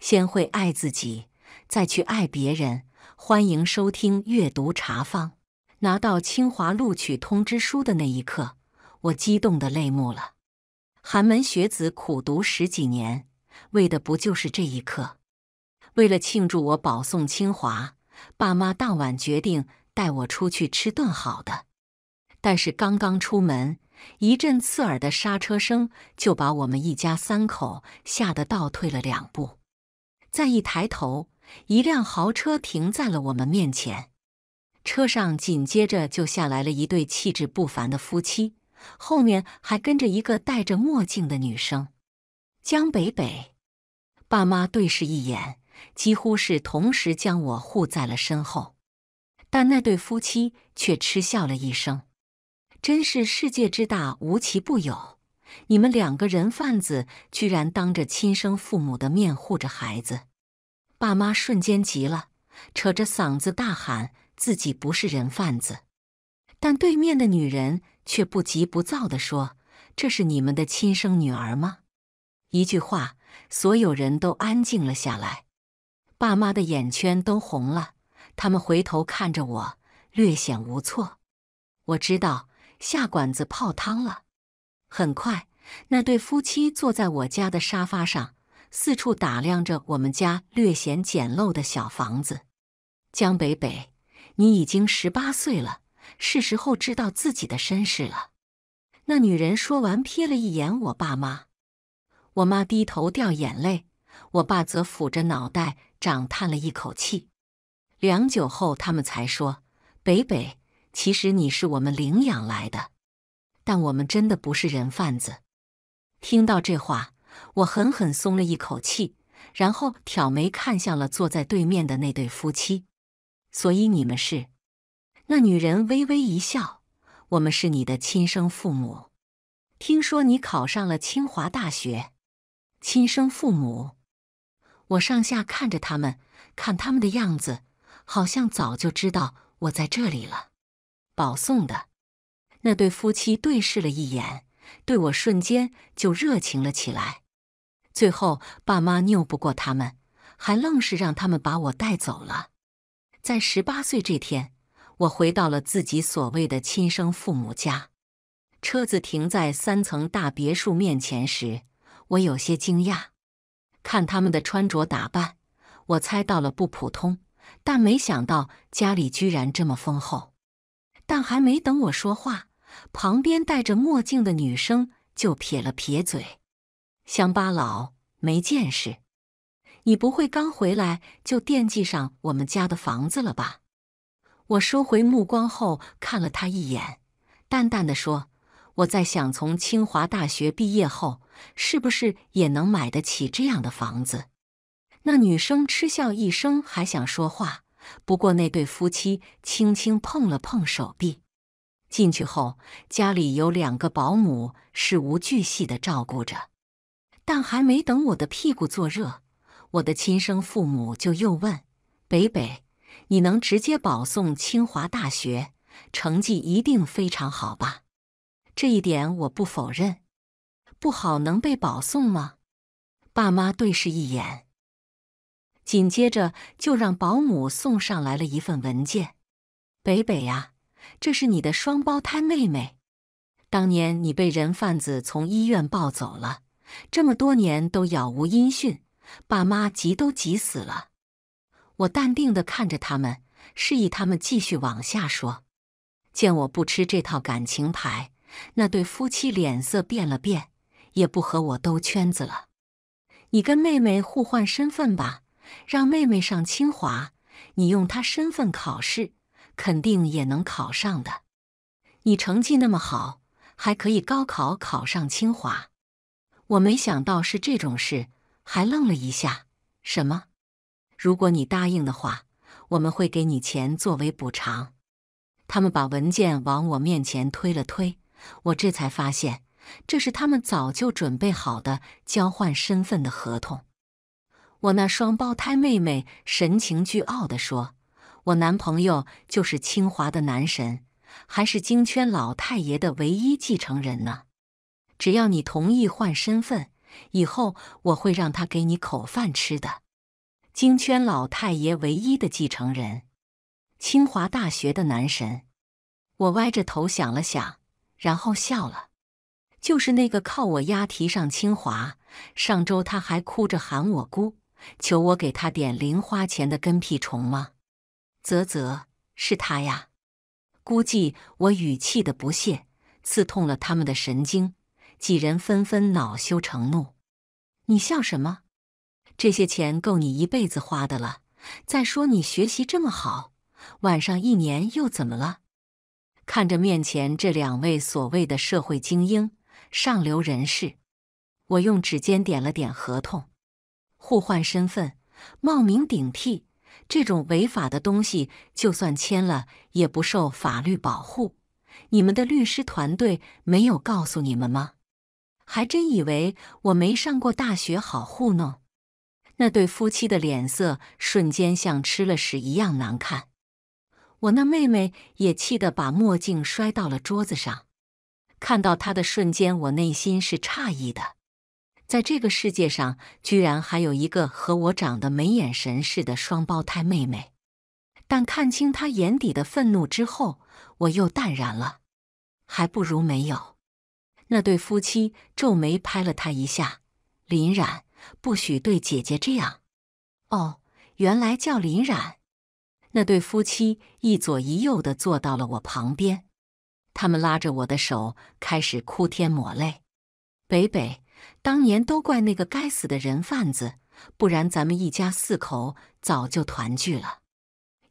先会爱自己，再去爱别人。欢迎收听阅读茶坊。拿到清华录取通知书的那一刻，我激动的泪目了。寒门学子苦读十几年，为的不就是这一刻？为了庆祝我保送清华，爸妈当晚决定带我出去吃顿好的。但是刚刚出门，一阵刺耳的刹车声就把我们一家三口吓得倒退了两步。再一抬头，一辆豪车停在了我们面前，车上紧接着就下来了一对气质不凡的夫妻，后面还跟着一个戴着墨镜的女生。江北北，爸妈对视一眼，几乎是同时将我护在了身后，但那对夫妻却嗤笑了一声：“真是世界之大，无奇不有。”你们两个人贩子居然当着亲生父母的面护着孩子，爸妈瞬间急了，扯着嗓子大喊自己不是人贩子。但对面的女人却不急不躁地说：“这是你们的亲生女儿吗？”一句话，所有人都安静了下来。爸妈的眼圈都红了，他们回头看着我，略显无措。我知道下馆子泡汤了。很快，那对夫妻坐在我家的沙发上，四处打量着我们家略显简陋的小房子。江北北，你已经十八岁了，是时候知道自己的身世了。那女人说完，瞥了一眼我爸妈。我妈低头掉眼泪，我爸则抚着脑袋，长叹了一口气。良久后，他们才说：“北北，其实你是我们领养来的。”但我们真的不是人贩子。听到这话，我狠狠松了一口气，然后挑眉看向了坐在对面的那对夫妻。所以你们是？那女人微微一笑：“我们是你的亲生父母。听说你考上了清华大学，亲生父母。”我上下看着他们，看他们的样子，好像早就知道我在这里了。保送的。那对夫妻对视了一眼，对我瞬间就热情了起来。最后，爸妈拗不过他们，还愣是让他们把我带走了。在十八岁这天，我回到了自己所谓的亲生父母家。车子停在三层大别墅面前时，我有些惊讶。看他们的穿着打扮，我猜到了不普通，但没想到家里居然这么丰厚。但还没等我说话。旁边戴着墨镜的女生就撇了撇嘴：“乡巴佬，没见识！你不会刚回来就惦记上我们家的房子了吧？”我收回目光后看了他一眼，淡淡的说：“我在想，从清华大学毕业后，是不是也能买得起这样的房子？”那女生嗤笑一声，还想说话，不过那对夫妻轻轻碰了碰手臂。进去后，家里有两个保姆，事无巨细的照顾着。但还没等我的屁股坐热，我的亲生父母就又问：“北北，你能直接保送清华大学，成绩一定非常好吧？”这一点我不否认。不好能被保送吗？爸妈对视一眼，紧接着就让保姆送上来了一份文件：“北北呀。”这是你的双胞胎妹妹，当年你被人贩子从医院抱走了，这么多年都杳无音讯，爸妈急都急死了。我淡定地看着他们，示意他们继续往下说。见我不吃这套感情牌，那对夫妻脸色变了变，也不和我兜圈子了。你跟妹妹互换身份吧，让妹妹上清华，你用她身份考试。肯定也能考上的，你成绩那么好，还可以高考考上清华。我没想到是这种事，还愣了一下。什么？如果你答应的话，我们会给你钱作为补偿。他们把文件往我面前推了推，我这才发现，这是他们早就准备好的交换身份的合同。我那双胞胎妹妹神情倨傲地说。我男朋友就是清华的男神，还是京圈老太爷的唯一继承人呢。只要你同意换身份，以后我会让他给你口饭吃的。京圈老太爷唯一的继承人，清华大学的男神。我歪着头想了想，然后笑了。就是那个靠我押题上清华，上周他还哭着喊我姑，求我给他点零花钱的跟屁虫吗？啧啧，是他呀。估计我语气的不屑，刺痛了他们的神经，几人纷纷恼羞成怒。你笑什么？这些钱够你一辈子花的了。再说你学习这么好，晚上一年又怎么了？看着面前这两位所谓的社会精英、上流人士，我用指尖点了点合同，互换身份，冒名顶替。这种违法的东西，就算签了也不受法律保护。你们的律师团队没有告诉你们吗？还真以为我没上过大学好糊弄？那对夫妻的脸色瞬间像吃了屎一样难看。我那妹妹也气得把墨镜摔到了桌子上。看到她的瞬间，我内心是诧异的。在这个世界上，居然还有一个和我长得没眼神似的双胞胎妹妹。但看清她眼底的愤怒之后，我又淡然了，还不如没有。那对夫妻皱眉拍了他一下：“林冉，不许对姐姐这样。”哦，原来叫林冉。那对夫妻一左一右的坐到了我旁边，他们拉着我的手，开始哭天抹泪。北北。当年都怪那个该死的人贩子，不然咱们一家四口早就团聚了。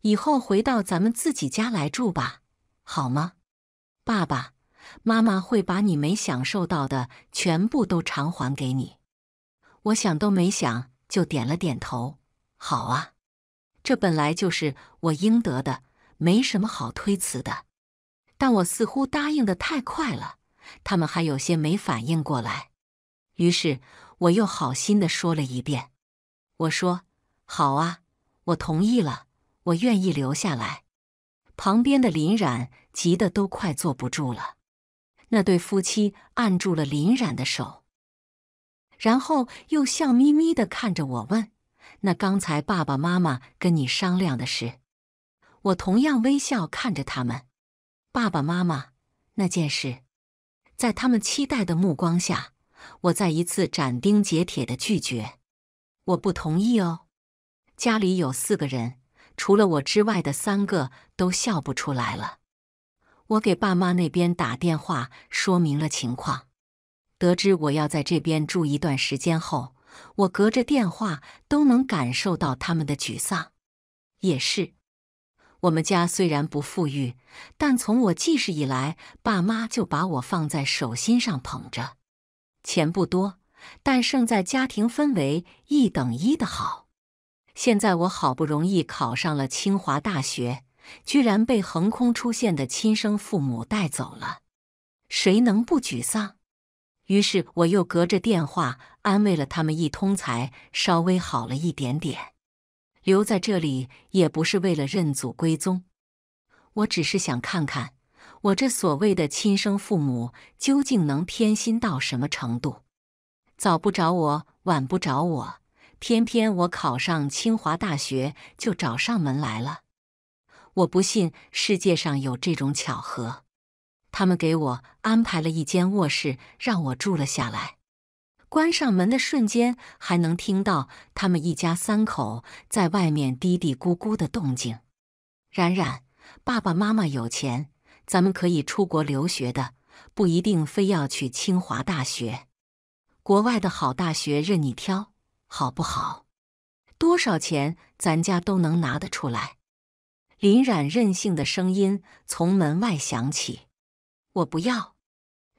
以后回到咱们自己家来住吧，好吗？爸爸妈妈会把你没享受到的全部都偿还给你。我想都没想就点了点头。好啊，这本来就是我应得的，没什么好推辞的。但我似乎答应的太快了，他们还有些没反应过来。于是我又好心的说了一遍：“我说好啊，我同意了，我愿意留下来。”旁边的林冉急得都快坐不住了。那对夫妻按住了林冉的手，然后又笑眯眯的看着我问：“那刚才爸爸妈妈跟你商量的事？”我同样微笑看着他们。爸爸妈妈那件事，在他们期待的目光下。我再一次斩钉截铁的拒绝，我不同意哦。家里有四个人，除了我之外的三个都笑不出来了。我给爸妈那边打电话说明了情况，得知我要在这边住一段时间后，我隔着电话都能感受到他们的沮丧。也是，我们家虽然不富裕，但从我记事以来，爸妈就把我放在手心上捧着。钱不多，但胜在家庭氛围一等一的好。现在我好不容易考上了清华大学，居然被横空出现的亲生父母带走了，谁能不沮丧？于是我又隔着电话安慰了他们一通，才稍微好了一点点。留在这里也不是为了认祖归宗，我只是想看看。我这所谓的亲生父母究竟能偏心到什么程度？早不找我，晚不找我，偏偏我考上清华大学就找上门来了。我不信世界上有这种巧合。他们给我安排了一间卧室，让我住了下来。关上门的瞬间，还能听到他们一家三口在外面嘀嘀咕咕的动静。冉冉，爸爸妈妈有钱。咱们可以出国留学的，不一定非要去清华大学，国外的好大学任你挑，好不好？多少钱咱家都能拿得出来。林冉任性的声音从门外响起：“我不要。”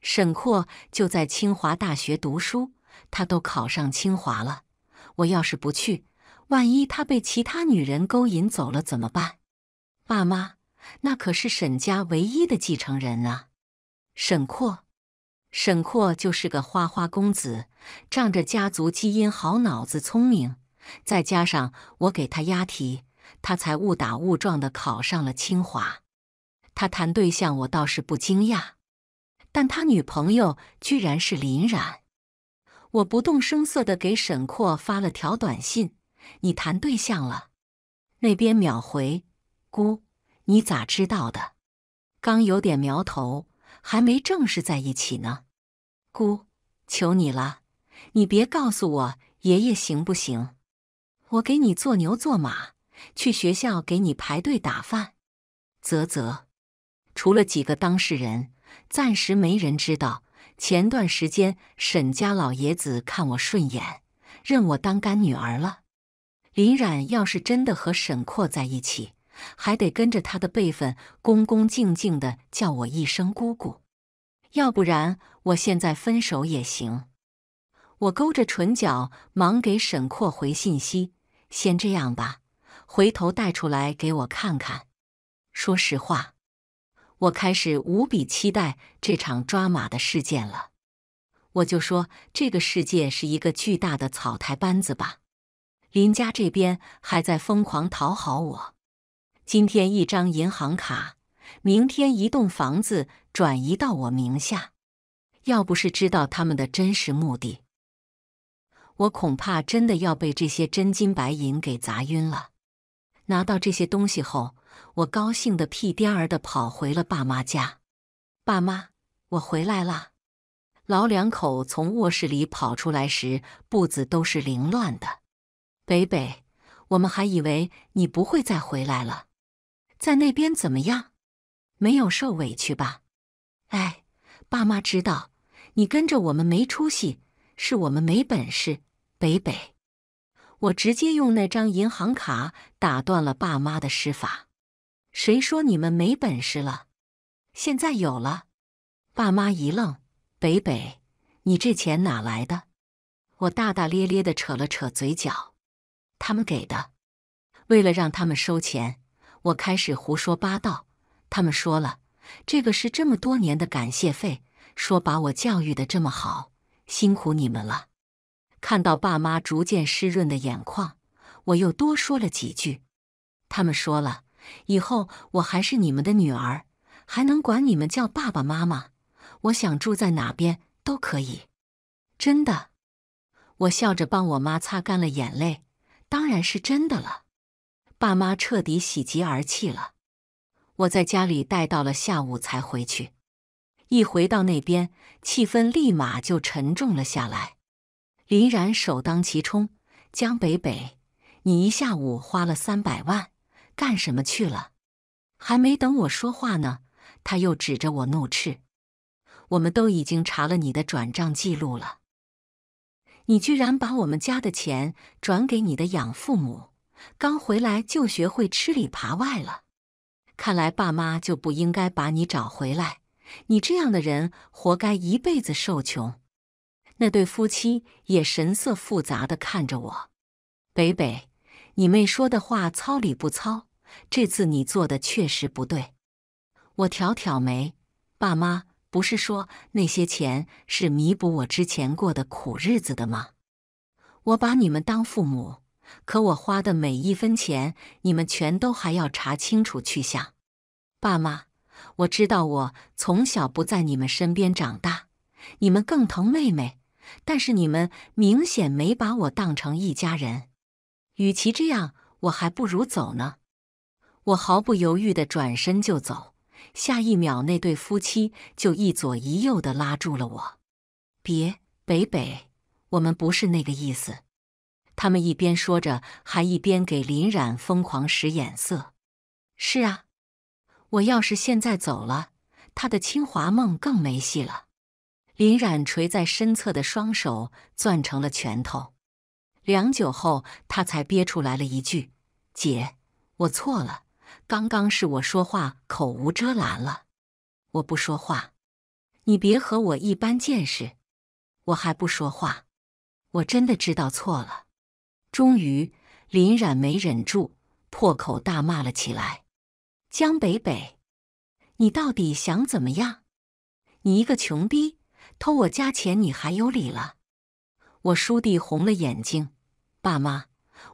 沈阔就在清华大学读书，他都考上清华了，我要是不去，万一他被其他女人勾引走了怎么办？爸妈。那可是沈家唯一的继承人啊！沈阔，沈阔就是个花花公子，仗着家族基因好，脑子聪明，再加上我给他押题，他才误打误撞的考上了清华。他谈对象，我倒是不惊讶，但他女朋友居然是林冉。我不动声色的给沈阔发了条短信，你谈对象了。”那边秒回：“姑，你咋知道的？刚有点苗头，还没正式在一起呢。姑，求你了，你别告诉我爷爷行不行？我给你做牛做马，去学校给你排队打饭。啧啧，除了几个当事人，暂时没人知道。前段时间沈家老爷子看我顺眼，认我当干女儿了。林冉要是真的和沈阔在一起，还得跟着他的辈分，恭恭敬敬的叫我一声姑姑。要不然，我现在分手也行。我勾着唇角，忙给沈阔回信息：先这样吧，回头带出来给我看看。说实话。我开始无比期待这场抓马的事件了。我就说这个世界是一个巨大的草台班子吧。林家这边还在疯狂讨好我，今天一张银行卡，明天一栋房子转移到我名下。要不是知道他们的真实目的，我恐怕真的要被这些真金白银给砸晕了。拿到这些东西后。我高兴的屁颠儿的跑回了爸妈家。爸妈，我回来了。老两口从卧室里跑出来时，步子都是凌乱的。北北，我们还以为你不会再回来了。在那边怎么样？没有受委屈吧？哎，爸妈知道你跟着我们没出息，是我们没本事。北北，我直接用那张银行卡打断了爸妈的施法。谁说你们没本事了？现在有了。爸妈一愣：“北北，你这钱哪来的？”我大大咧咧的扯了扯嘴角：“他们给的。”为了让他们收钱，我开始胡说八道。他们说了：“这个是这么多年的感谢费，说把我教育的这么好，辛苦你们了。”看到爸妈逐渐湿润的眼眶，我又多说了几句。他们说了。以后我还是你们的女儿，还能管你们叫爸爸妈妈。我想住在哪边都可以，真的。我笑着帮我妈擦干了眼泪，当然是真的了。爸妈彻底喜极而泣了。我在家里待到了下午才回去，一回到那边，气氛立马就沉重了下来。林然首当其冲：“江北北，你一下午花了三百万。”干什么去了？还没等我说话呢，他又指着我怒斥：“我们都已经查了你的转账记录了，你居然把我们家的钱转给你的养父母，刚回来就学会吃里扒外了。看来爸妈就不应该把你找回来，你这样的人活该一辈子受穷。”那对夫妻也神色复杂的看着我：“北北，你妹说的话糙理不糙？”这次你做的确实不对，我挑挑眉，爸妈不是说那些钱是弥补我之前过的苦日子的吗？我把你们当父母，可我花的每一分钱，你们全都还要查清楚去向。爸妈，我知道我从小不在你们身边长大，你们更疼妹妹，但是你们明显没把我当成一家人。与其这样，我还不如走呢。我毫不犹豫的转身就走，下一秒那对夫妻就一左一右的拉住了我。别，北北，我们不是那个意思。他们一边说着，还一边给林冉疯狂使眼色。是啊，我要是现在走了，他的清华梦更没戏了。林冉垂在身侧的双手攥成了拳头，良久后，他才憋出来了一句：“姐，我错了。”刚刚是我说话口无遮拦了，我不说话，你别和我一般见识。我还不说话，我真的知道错了。终于，林冉没忍住，破口大骂了起来：“江北北，你到底想怎么样？你一个穷逼，偷我家钱，你还有理了？”我叔弟红了眼睛，爸妈。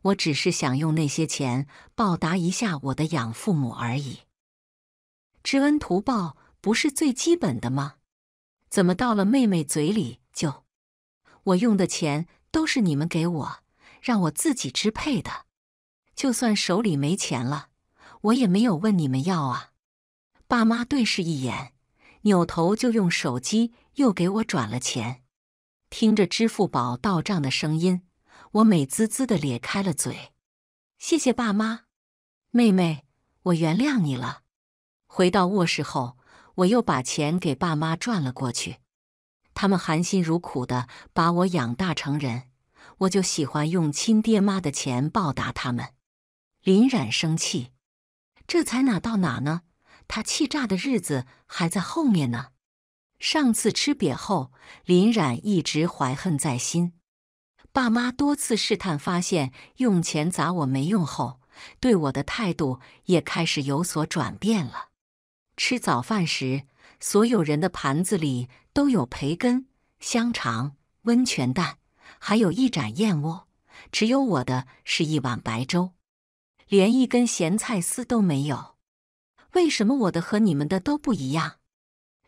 我只是想用那些钱报答一下我的养父母而已。知恩图报不是最基本的吗？怎么到了妹妹嘴里就……我用的钱都是你们给我，让我自己支配的。就算手里没钱了，我也没有问你们要啊。爸妈对视一眼，扭头就用手机又给我转了钱。听着支付宝到账的声音，我美滋滋的咧开了嘴。谢谢爸妈，妹妹，我原谅你了。回到卧室后，我又把钱给爸妈转了过去。他们含辛茹苦的把我养大成人，我就喜欢用亲爹妈的钱报答他们。林冉生气，这才哪到哪呢？他气炸的日子还在后面呢。上次吃瘪后，林冉一直怀恨在心。爸妈多次试探，发现用钱砸我没用后，对我的态度也开始有所转变了。吃早饭时，所有人的盘子里都有培根、香肠、温泉蛋，还有一盏燕窝，只有我的是一碗白粥，连一根咸菜丝都没有。为什么我的和你们的都不一样？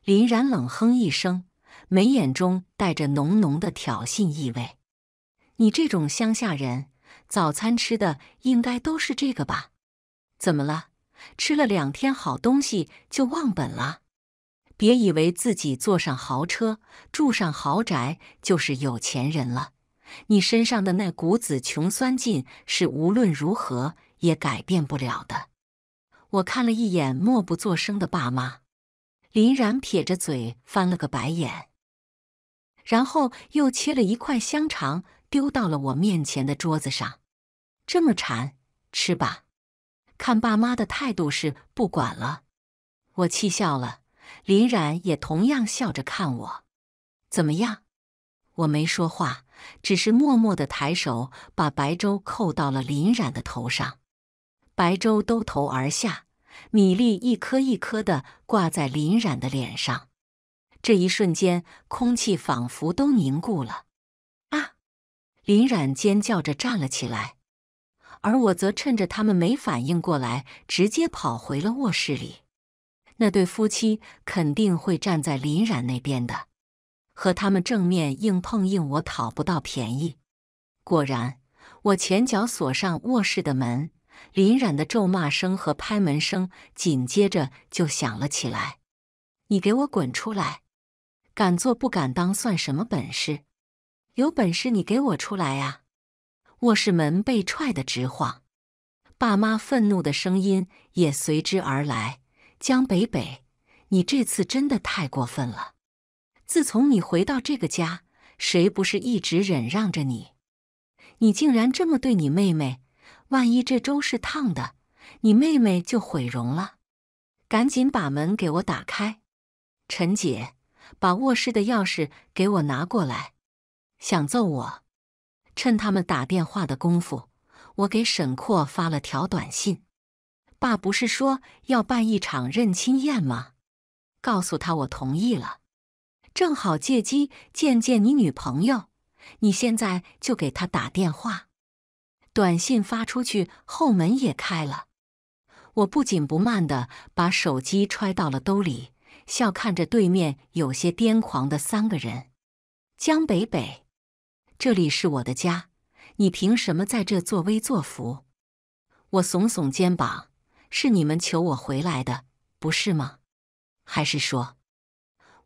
林然冷哼一声，眉眼中带着浓浓的挑衅意味。你这种乡下人，早餐吃的应该都是这个吧？怎么了？吃了两天好东西就忘本了？别以为自己坐上豪车、住上豪宅就是有钱人了。你身上的那股子穷酸劲是无论如何也改变不了的。我看了一眼默不作声的爸妈，林然撇着嘴翻了个白眼，然后又切了一块香肠丢到了我面前的桌子上。这么馋，吃吧。看爸妈的态度是不管了，我气笑了。林然也同样笑着看我，怎么样？我没说话，只是默默的抬手把白粥扣到了林冉的头上。白粥兜头而下，米粒一颗一颗的挂在林冉的脸上。这一瞬间，空气仿佛都凝固了。啊！林冉尖叫着站了起来，而我则趁着他们没反应过来，直接跑回了卧室里。那对夫妻肯定会站在林冉那边的，和他们正面硬碰硬，我讨不到便宜。果然，我前脚锁上卧室的门。林冉的咒骂声和拍门声紧接着就响了起来。“你给我滚出来！敢做不敢当，算什么本事？有本事你给我出来呀！”卧室门被踹得直晃，爸妈愤怒的声音也随之而来：“江北北，你这次真的太过分了！自从你回到这个家，谁不是一直忍让着你？你竟然这么对你妹妹！”万一这粥是烫的，你妹妹就毁容了。赶紧把门给我打开，陈姐，把卧室的钥匙给我拿过来。想揍我？趁他们打电话的功夫，我给沈阔发了条短信。爸不是说要办一场认亲宴吗？告诉他我同意了，正好借机见见你女朋友。你现在就给她打电话。短信发出去后，门也开了。我不紧不慢地把手机揣到了兜里，笑看着对面有些癫狂的三个人。江北北，这里是我的家，你凭什么在这作威作福？我耸耸肩膀，是你们求我回来的，不是吗？还是说……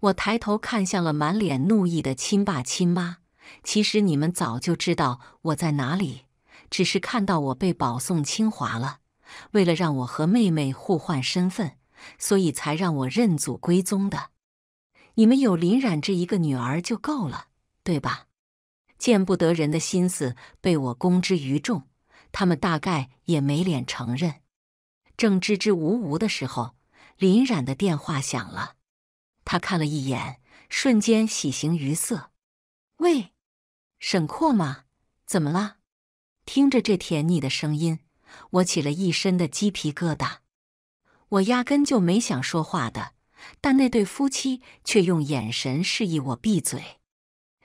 我抬头看向了满脸怒意的亲爸亲妈。其实你们早就知道我在哪里。只是看到我被保送清华了，为了让我和妹妹互换身份，所以才让我认祖归宗的。你们有林冉这一个女儿就够了，对吧？见不得人的心思被我公之于众，他们大概也没脸承认。正支支吾吾的时候，林冉的电话响了。他看了一眼，瞬间喜形于色。喂，沈阔吗？怎么了？听着这甜腻的声音，我起了一身的鸡皮疙瘩。我压根就没想说话的，但那对夫妻却用眼神示意我闭嘴。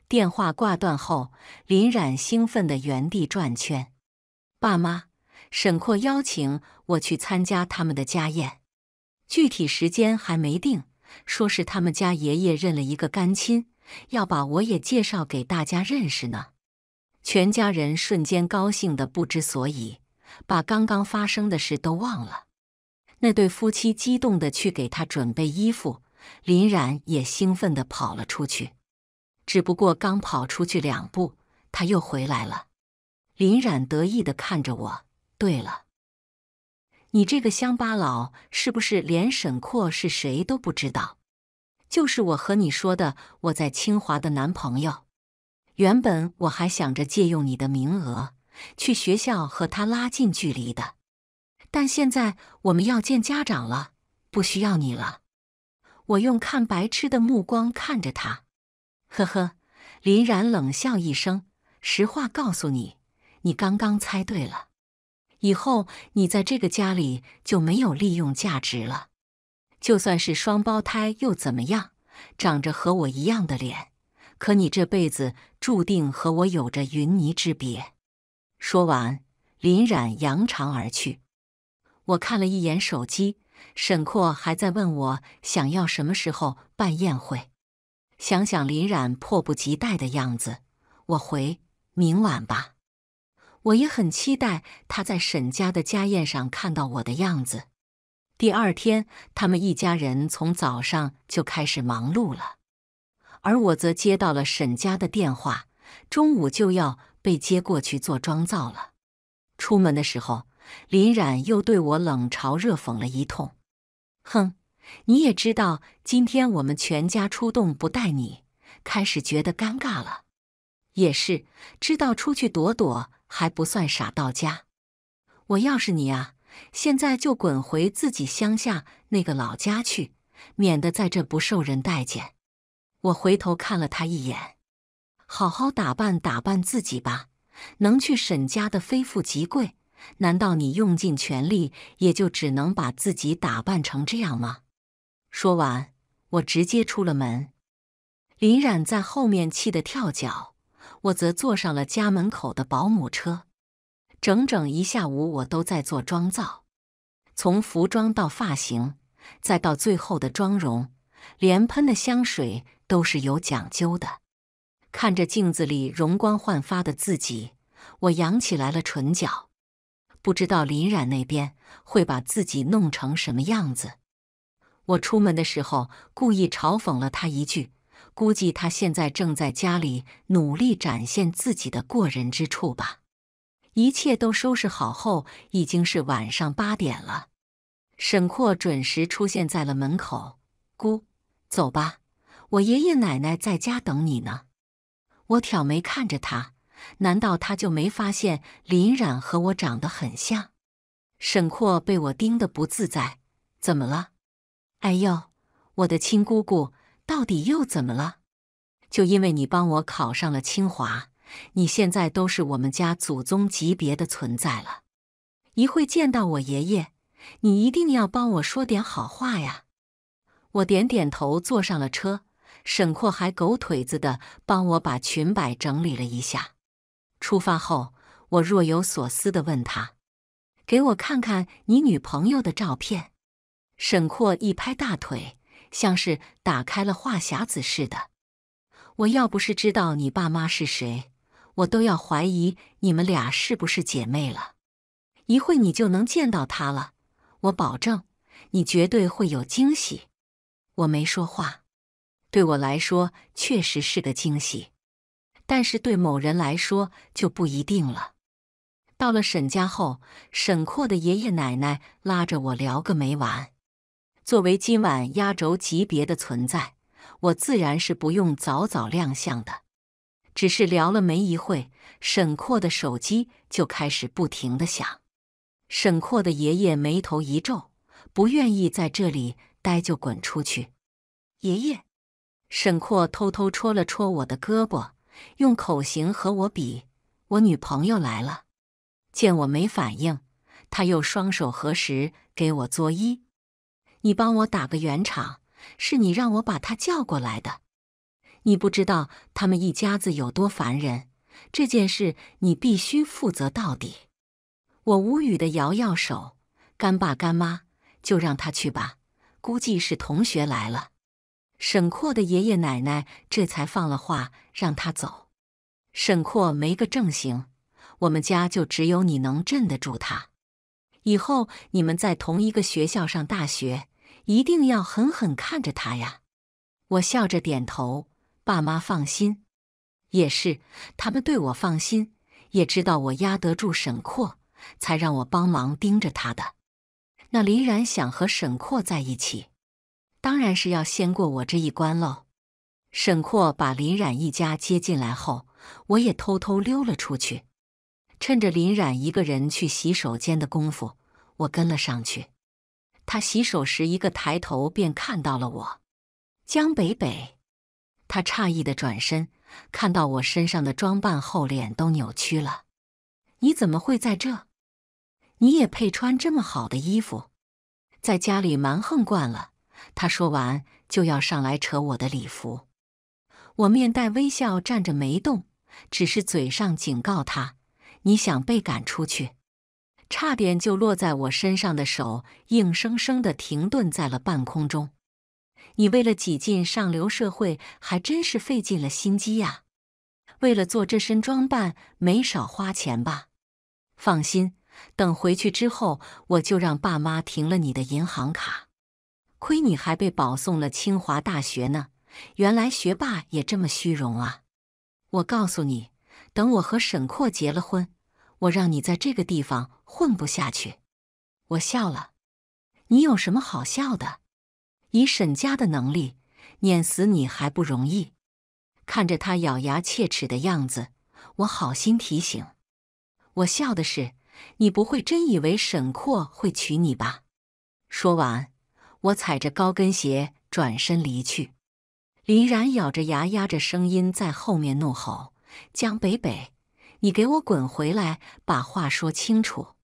电话挂断后，林冉兴奋的原地转圈。爸妈，沈阔邀请我去参加他们的家宴，具体时间还没定，说是他们家爷爷认了一个干亲，要把我也介绍给大家认识呢。全家人瞬间高兴的不知所以，把刚刚发生的事都忘了。那对夫妻激动的去给他准备衣服，林冉也兴奋的跑了出去。只不过刚跑出去两步，他又回来了。林冉得意的看着我。对了，你这个乡巴佬是不是连沈阔是谁都不知道？就是我和你说的我在清华的男朋友。原本我还想着借用你的名额去学校和他拉近距离的，但现在我们要见家长了，不需要你了。我用看白痴的目光看着他。呵呵，林然冷笑一声：“实话告诉你，你刚刚猜对了。以后你在这个家里就没有利用价值了。就算是双胞胎又怎么样，长着和我一样的脸，可你这辈子注定和我有着云泥之别。”说完，林冉扬长而去。我看了一眼手机，沈阔还在问我想要什么时候办宴会。想想林冉迫不及待的样子，我回明晚吧。我也很期待他在沈家的家宴上看到我的样子。第二天，他们一家人从早上就开始忙碌了，而我则接到了沈家的电话，中午就要被接过去做妆造了。出门的时候，林冉又对我冷嘲热讽了一通，哼。你也知道，今天我们全家出动不带你，开始觉得尴尬了。也是，知道出去躲躲还不算傻到家。我要是你啊，现在就滚回自己乡下那个老家去，免得在这不受人待见。我回头看了他一眼，好好打扮打扮自己吧。能去沈家的非富即贵，难道你用尽全力也就只能把自己打扮成这样吗？说完，我直接出了门。林冉在后面气得跳脚，我则坐上了家门口的保姆车。整整一下午，我都在做妆造，从服装到发型，再到最后的妆容，连喷的香水都是有讲究的。看着镜子里容光焕发的自己，我扬起来了唇角。不知道林冉那边会把自己弄成什么样子。我出门的时候故意嘲讽了他一句，估计他现在正在家里努力展现自己的过人之处吧。一切都收拾好后，已经是晚上八点了。沈阔准时出现在了门口，姑，走吧，我爷爷奶奶在家等你呢。我挑眉看着他，难道他就没发现林冉和我长得很像？沈阔被我盯得不自在，怎么了？哎呦，我的亲姑姑，到底又怎么了？就因为你帮我考上了清华，你现在都是我们家祖宗级别的存在了。一会见到我爷爷，你一定要帮我说点好话呀！我点点头，坐上了车。沈阔还狗腿子的帮我把裙摆整理了一下。出发后，我若有所思的问他：“给我看看你女朋友的照片。”沈阔一拍大腿，像是打开了话匣子似的。我要不是知道你爸妈是谁，我都要怀疑你们俩是不是姐妹了。一会你就能见到她了，我保证，你绝对会有惊喜。我没说话，对我来说确实是个惊喜，但是对某人来说就不一定了。到了沈家后，沈阔的爷爷奶奶拉着我聊个没完。作为今晚压轴级别的存在，我自然是不用早早亮相的。只是聊了没一会，沈阔的手机就开始不停的响。沈阔的爷爷眉头一皱，不愿意在这里待，就滚出去。爷爷，沈阔偷偷戳了戳我的胳膊，用口型和我比：“我女朋友来了。”见我没反应，他又双手合十给我作揖。你帮我打个圆场，是你让我把他叫过来的。你不知道他们一家子有多烦人，这件事你必须负责到底。我无语的摇摇手，干爸干妈就让他去吧，估计是同学来了。沈阔的爷爷奶奶这才放了话，让他走。沈括没个正形，我们家就只有你能镇得住他。以后你们在同一个学校上大学，一定要狠狠看着他呀！我笑着点头，爸妈放心。也是，他们对我放心，也知道我压得住沈括，才让我帮忙盯着他的。那林然想和沈括在一起，当然是要先过我这一关喽。沈括把林冉一家接进来后，我也偷偷溜了出去。趁着林冉一个人去洗手间的功夫，我跟了上去。他洗手时，一个抬头便看到了我，江北北。他诧异的转身，看到我身上的装扮后，脸都扭曲了。你怎么会在这？你也配穿这么好的衣服？在家里蛮横惯了。他说完，就要上来扯我的礼服。我面带微笑站着没动，只是嘴上警告他。你想被赶出去，差点就落在我身上的手硬生生的停顿在了半空中。你为了挤进上流社会，还真是费尽了心机呀！为了做这身装扮，没少花钱吧？放心，等回去之后，我就让爸妈停了你的银行卡。亏你还被保送了清华大学呢！原来学霸也这么虚荣啊！我告诉你，等我和沈括结了婚。我让你在这个地方混不下去，我笑了。你有什么好笑的？以沈家的能力，碾死你还不容易。看着他咬牙切齿的样子，我好心提醒。我笑的是，你不会真以为沈括会娶你吧？说完，我踩着高跟鞋转身离去。林然咬着牙，压着声音在后面怒吼：“江北北！”你给我滚回来，把话说清楚，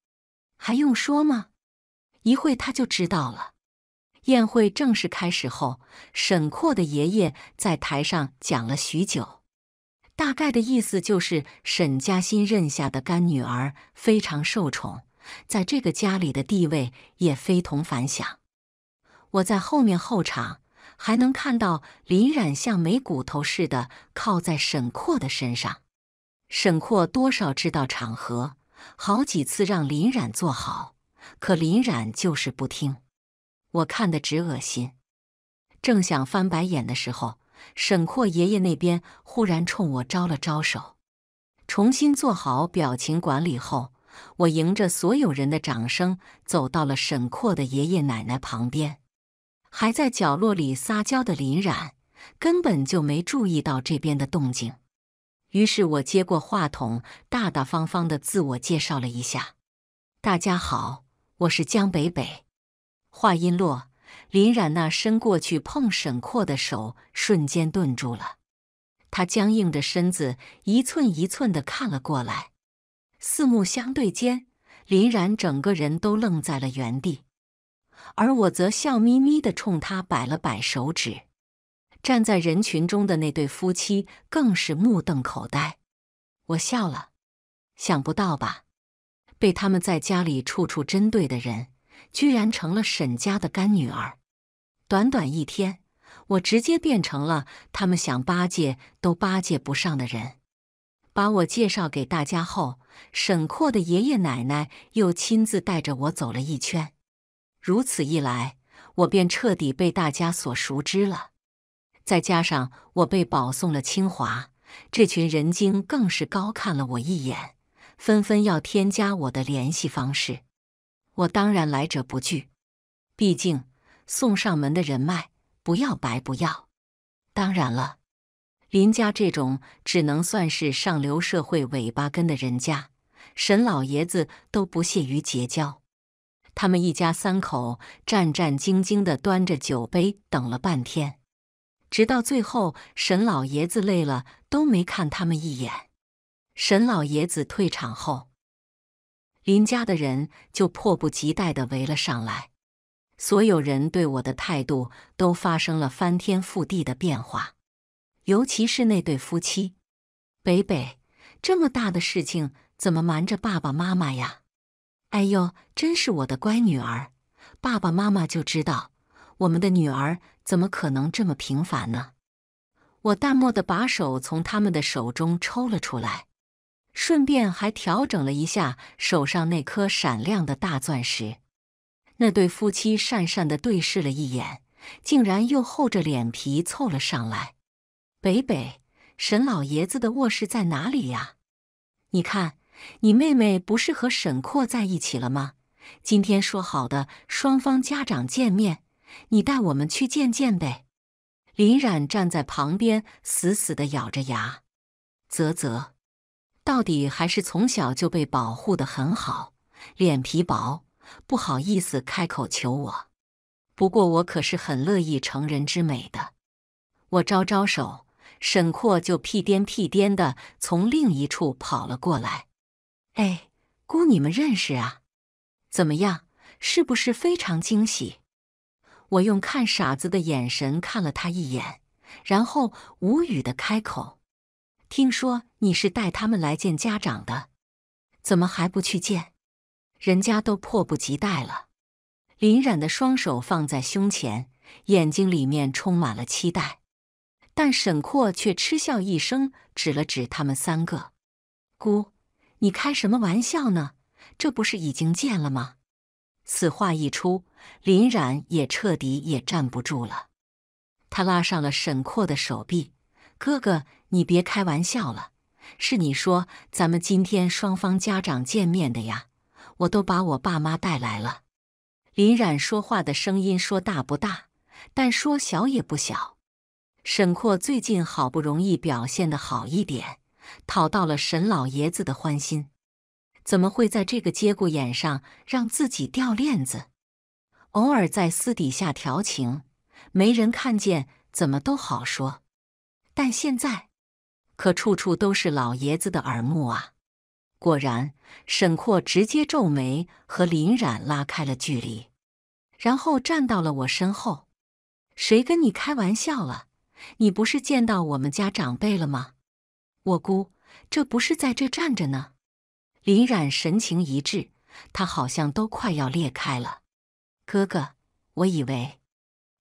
还用说吗？一会他就知道了。宴会正式开始后，沈括的爷爷在台上讲了许久，大概的意思就是沈嘉欣认下的干女儿非常受宠，在这个家里的地位也非同凡响。我在后面候场，还能看到林冉像没骨头似的靠在沈括的身上。沈括多少知道场合，好几次让林冉坐好，可林冉就是不听。我看得直恶心，正想翻白眼的时候，沈括爷爷那边忽然冲我招了招手。重新做好表情管理后，我迎着所有人的掌声走到了沈括的爷爷奶奶旁边。还在角落里撒娇的林冉根本就没注意到这边的动静。于是我接过话筒，大大方方的自我介绍了一下：“大家好，我是江北北。”话音落，林冉那伸过去碰沈括的手瞬间顿住了，他僵硬的身子一寸一寸的看了过来，四目相对间，林冉整个人都愣在了原地，而我则笑眯眯的冲他摆了摆手指。站在人群中的那对夫妻更是目瞪口呆，我笑了，想不到吧？被他们在家里处处针对的人，居然成了沈家的干女儿。短短一天，我直接变成了他们想巴结都巴结不上的人。把我介绍给大家后，沈括的爷爷奶奶又亲自带着我走了一圈。如此一来，我便彻底被大家所熟知了。再加上我被保送了清华，这群人精更是高看了我一眼，纷纷要添加我的联系方式。我当然来者不拒，毕竟送上门的人脉不要白不要。当然了，林家这种只能算是上流社会尾巴根的人家，沈老爷子都不屑于结交。他们一家三口战战兢兢地端着酒杯等了半天。直到最后，沈老爷子累了，都没看他们一眼。沈老爷子退场后，林家的人就迫不及待地围了上来。所有人对我的态度都发生了翻天覆地的变化，尤其是那对夫妻。北北，这么大的事情怎么瞒着爸爸妈妈呀？哎呦，真是我的乖女儿，爸爸妈妈就知道。我们的女儿怎么可能这么平凡呢？我淡漠的把手从他们的手中抽了出来，顺便还调整了一下手上那颗闪亮的大钻石。那对夫妻讪讪的对视了一眼，竟然又厚着脸皮凑了上来。北北，沈老爷子的卧室在哪里呀？你看，你妹妹不是和沈括在一起了吗？今天说好的双方家长见面，你带我们去见见呗。林冉站在旁边，死死的咬着牙。啧啧，到底还是从小就被保护的很好，脸皮薄，不好意思开口求我。不过我可是很乐意成人之美的。我招招手，沈括就屁颠屁颠的从另一处跑了过来。哎，姑，你们认识啊？怎么样，是不是非常惊喜？我用看傻子的眼神看了他一眼，然后无语的开口：“听说你是带他们来见家长的，怎么还不去见？人家都迫不及待了。”林冉的双手放在胸前，眼睛里面充满了期待，但沈阔却嗤笑一声，指了指他们三个：“姑，你开什么玩笑呢？这不是已经见了吗？”此话一出，林冉也彻底也站不住了。他拉上了沈阔的手臂：“哥哥，你别开玩笑了，是你说咱们今天双方家长见面的呀，我都把我爸妈带来了。”林冉说话的声音说大不大，但说小也不小。沈阔最近好不容易表现的好一点，讨到了沈老爷子的欢心。怎么会在这个节骨眼上让自己掉链子？偶尔在私底下调情，没人看见，怎么都好说。但现在，可处处都是老爷子的耳目啊！果然，沈阔直接皱眉，和林冉拉开了距离，然后站到了我身后。谁跟你开玩笑了？你不是见到我们家长辈了吗？我姑，这不是在这站着呢。林冉神情一滞，他好像都快要裂开了。哥哥，我以为……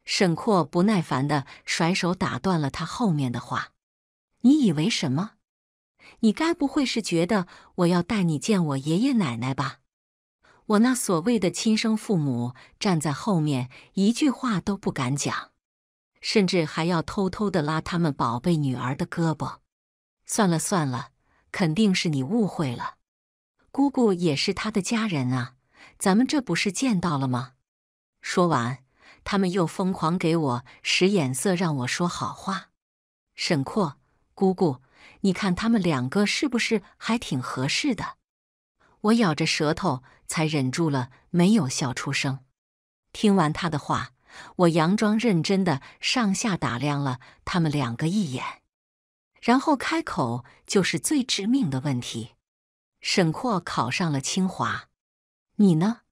沈阔不耐烦的甩手打断了他后面的话：“你以为什么？你该不会是觉得我要带你见我爷爷奶奶吧？我那所谓的亲生父母站在后面，一句话都不敢讲，甚至还要偷偷的拉他们宝贝女儿的胳膊。算了算了，肯定是你误会了。”姑姑也是他的家人啊，咱们这不是见到了吗？说完，他们又疯狂给我使眼色，让我说好话。沈阔，姑姑，你看他们两个是不是还挺合适的？我咬着舌头，才忍住了没有笑出声。听完他的话，我佯装认真的上下打量了他们两个一眼，然后开口，就是最致命的问题。沈阔考上了清华，你呢？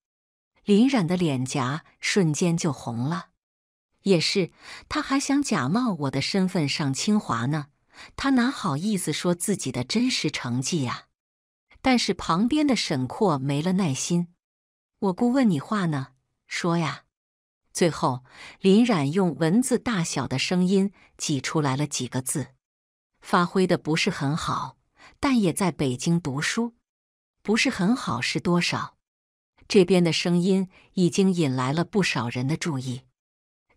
林冉的脸颊瞬间就红了。也是，他还想假冒我的身份上清华呢，他哪好意思说自己的真实成绩呀？但是旁边的沈阔没了耐心，我姑问你话呢，说呀。最后，林冉用蚊子大小的声音挤出来了几个字，发挥的不是很好，但也在北京读书。不是很好是多少？这边的声音已经引来了不少人的注意，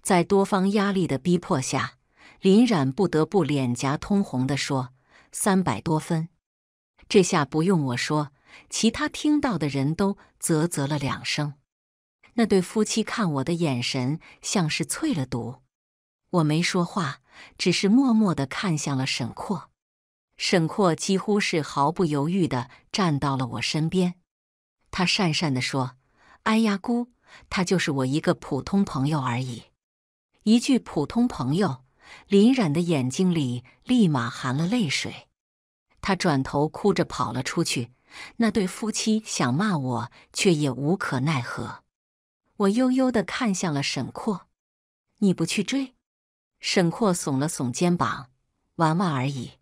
在多方压力的逼迫下，林冉不得不脸颊通红地说：“三百多分。”这下不用我说，其他听到的人都啧啧了两声。那对夫妻看我的眼神像是淬了毒，我没说话，只是默默地看向了沈阔。沈阔几乎是毫不犹豫地站到了我身边，他讪讪地说：“哎呀，姑，他就是我一个普通朋友而已。”一句“普通朋友”，林冉的眼睛里立马含了泪水，他转头哭着跑了出去。那对夫妻想骂我，却也无可奈何。我悠悠地看向了沈阔：“你不去追？”沈阔耸了耸肩膀：“玩玩而已。”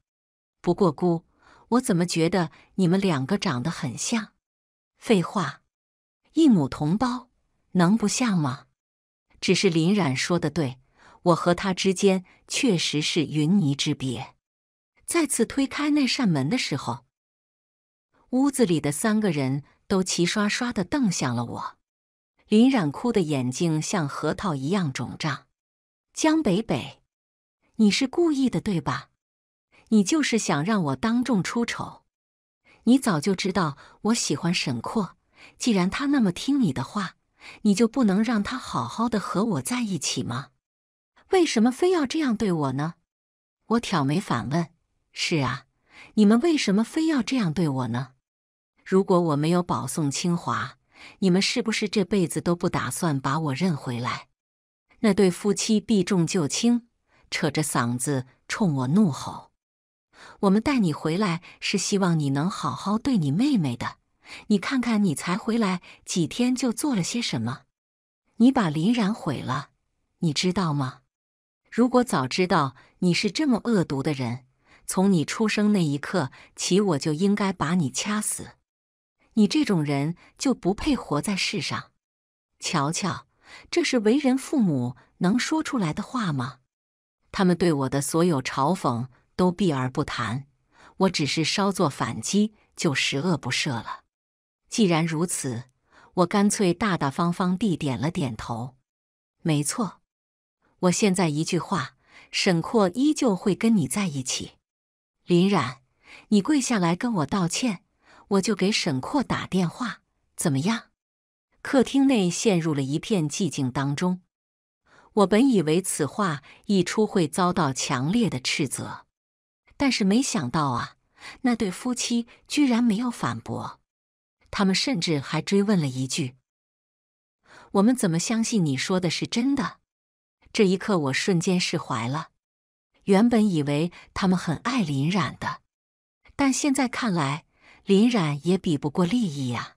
不过姑，我怎么觉得你们两个长得很像？废话，一母同胞，能不像吗？只是林冉说的对，我和他之间确实是云泥之别。再次推开那扇门的时候，屋子里的三个人都齐刷刷的瞪向了我。林冉哭的眼睛像核桃一样肿胀。江北北，你是故意的对吧？你就是想让我当众出丑。你早就知道我喜欢沈阔，既然他那么听你的话，你就不能让他好好的和我在一起吗？为什么非要这样对我呢？我挑眉反问：“是啊，你们为什么非要这样对我呢？如果我没有保送清华，你们是不是这辈子都不打算把我认回来？”那对夫妻避重就轻，扯着嗓子冲我怒吼：“我们带你回来是希望你能好好对你妹妹的。你看看，你才回来几天就做了些什么？你把林然毁了，你知道吗？”如果早知道你是这么恶毒的人，从你出生那一刻起，我就应该把你掐死。你这种人就不配活在世上。瞧瞧，这是为人父母能说出来的话吗？他们对我的所有嘲讽都避而不谈，我只是稍作反击就十恶不赦了。既然如此，我干脆大大方方地点了点头。没错。我现在一句话，沈阔依旧会跟你在一起。林冉，你跪下来跟我道歉，我就给沈阔打电话，怎么样？客厅内陷入了一片寂静当中。我本以为此话一出会遭到强烈的斥责，但是没想到啊，那对夫妻居然没有反驳，他们甚至还追问了一句：“我们怎么相信你说的是真的？”这一刻，我瞬间释怀了。原本以为他们很爱林冉的，但现在看来，林冉也比不过利益呀。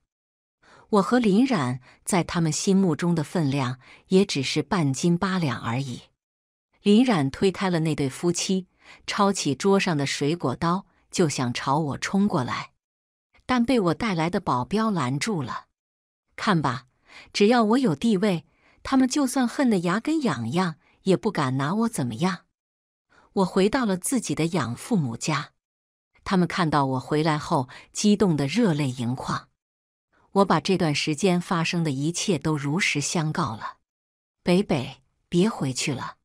我和林冉在他们心目中的分量，也只是半斤八两而已。林冉推开了那对夫妻，抄起桌上的水果刀，就想朝我冲过来，但被我带来的保镖拦住了。看吧，只要我有地位。他们就算恨得牙根痒痒，也不敢拿我怎么样。我回到了自己的养父母家，他们看到我回来后，激动得热泪盈眶。我把这段时间发生的一切都如实相告了。北北，别回去了。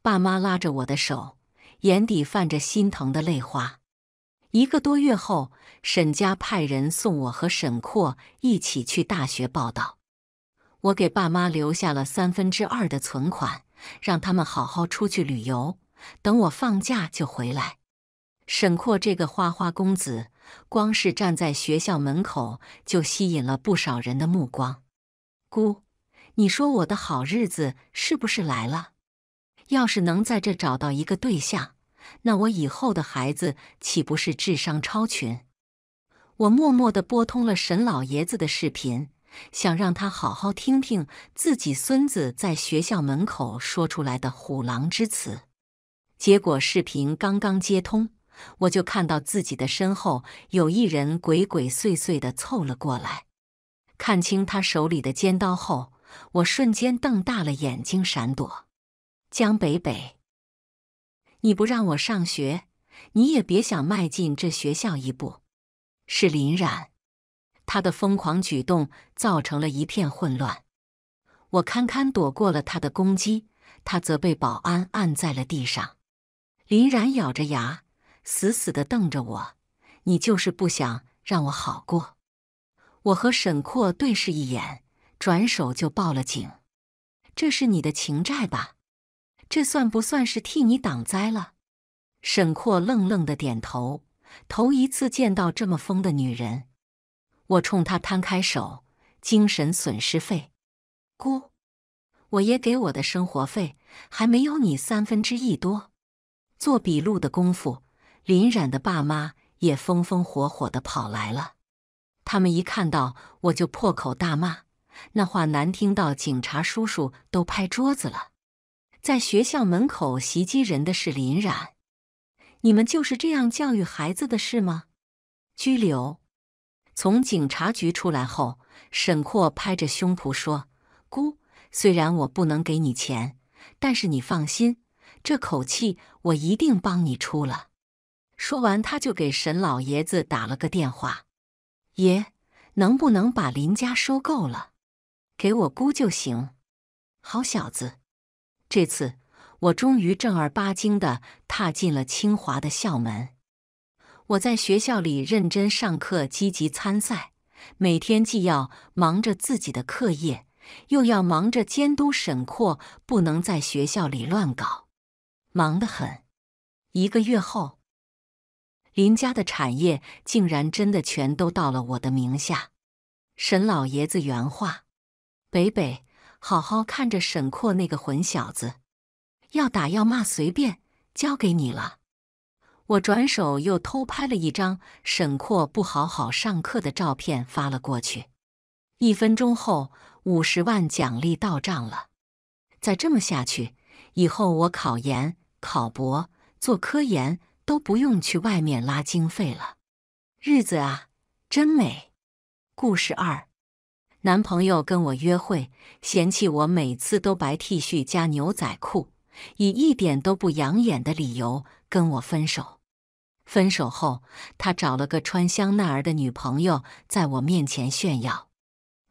爸妈拉着我的手，眼底泛着心疼的泪花。一个多月后，沈家派人送我和沈阔一起去大学报道。我给爸妈留下了三分之二的存款，让他们好好出去旅游。等我放假就回来。沈阔这个花花公子，光是站在学校门口就吸引了不少人的目光。姑，你说我的好日子是不是来了？要是能在这找到一个对象，那我以后的孩子岂不是智商超群？我默默地拨通了沈老爷子的视频。想让他好好听听自己孙子在学校门口说出来的虎狼之词，结果视频刚刚接通，我就看到自己的身后有一人鬼鬼祟祟的凑了过来。看清他手里的尖刀后，我瞬间瞪大了眼睛闪躲。江北北，你不让我上学，你也别想迈进这学校一步。是林冉。他的疯狂举动造成了一片混乱，我堪堪躲过了他的攻击，他则被保安按在了地上。林然咬着牙，死死地瞪着我：“你就是不想让我好过？”我和沈阔对视一眼，转手就报了警。这是你的情债吧？这算不算是替你挡灾了？沈阔愣愣的点头，头一次见到这么疯的女人。我冲他摊开手，精神损失费，姑，我爷给我的生活费还没有你三分之一多。做笔录的功夫，林冉的爸妈也风风火火的跑来了。他们一看到我就破口大骂，那话难听到警察叔叔都拍桌子了。在学校门口袭击人的是林冉，你们就是这样教育孩子的是吗？拘留。从警察局出来后，沈阔拍着胸脯说：“姑，虽然我不能给你钱，但是你放心，这口气我一定帮你出了。”说完，他就给沈老爷子打了个电话：“爷，能不能把林家收购了？给我姑就行。”好小子，这次我终于正儿八经的踏进了清华的校门。我在学校里认真上课，积极参赛，每天既要忙着自己的课业，又要忙着监督沈括不能在学校里乱搞，忙得很。一个月后，林家的产业竟然真的全都到了我的名下。沈老爷子原话：“北北，好好看着沈括那个混小子，要打要骂随便，交给你了。”我转手又偷拍了一张沈括不好好上课的照片发了过去。一分钟后，五十万奖励到账了。再这么下去，以后我考研、考博、做科研都不用去外面拉经费了，日子啊，真美。故事二：男朋友跟我约会，嫌弃我每次都白 T 恤加牛仔裤，以一点都不养眼的理由跟我分手。分手后，他找了个穿香奈儿的女朋友，在我面前炫耀。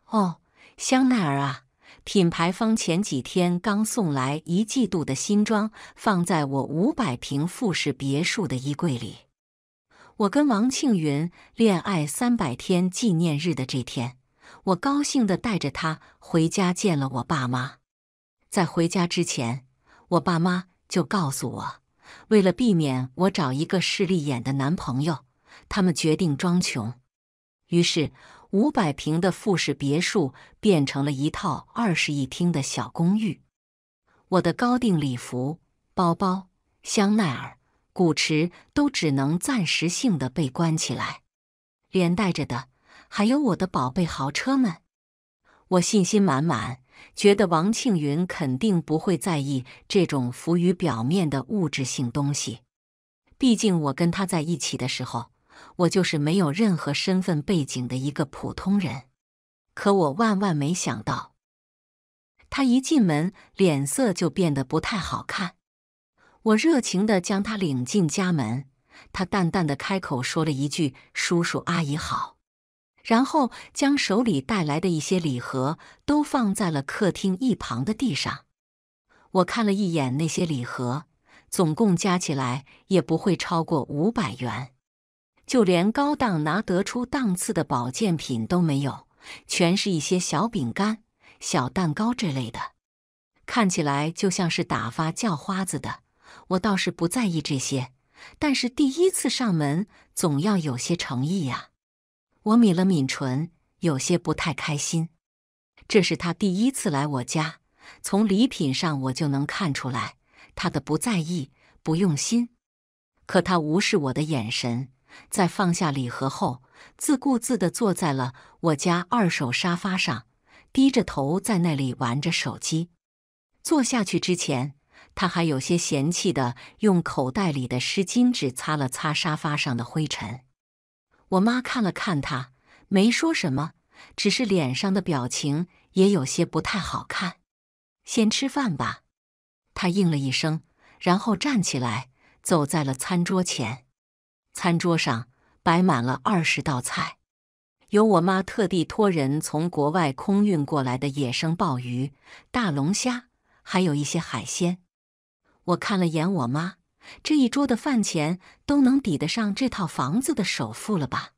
哦，香奈儿啊，品牌方前几天刚送来一季度的新装，放在我五百平复式别墅的衣柜里。我跟王庆云恋爱三百天纪念日的这天，我高兴地带着他回家见了我爸妈。在回家之前，我爸妈就告诉我。为了避免我找一个势利眼的男朋友，他们决定装穷。于是，五百平的复式别墅变成了一套二室一厅的小公寓。我的高定礼服、包包、香奈儿、古驰都只能暂时性的被关起来，连带着的还有我的宝贝豪车们。我信心满满。觉得王庆云肯定不会在意这种浮于表面的物质性东西，毕竟我跟他在一起的时候，我就是没有任何身份背景的一个普通人。可我万万没想到，他一进门脸色就变得不太好看。我热情地将他领进家门，他淡淡的开口说了一句：“叔叔阿姨好。”然后将手里带来的一些礼盒都放在了客厅一旁的地上。我看了一眼那些礼盒，总共加起来也不会超过五百元，就连高档拿得出档次的保健品都没有，全是一些小饼干、小蛋糕之类的，看起来就像是打发叫花子的。我倒是不在意这些，但是第一次上门，总要有些诚意呀。我抿了抿唇，有些不太开心。这是他第一次来我家，从礼品上我就能看出来他的不在意、不用心。可他无视我的眼神，在放下礼盒后，自顾自地坐在了我家二手沙发上，低着头在那里玩着手机。坐下去之前，他还有些嫌弃地用口袋里的湿巾纸擦了擦沙发上的灰尘。我妈看了看他，没说什么，只是脸上的表情也有些不太好看。先吃饭吧，他应了一声，然后站起来，走在了餐桌前。餐桌上摆满了二十道菜，有我妈特地托人从国外空运过来的野生鲍鱼、大龙虾，还有一些海鲜。我看了眼我妈。这一桌的饭钱都能抵得上这套房子的首付了吧？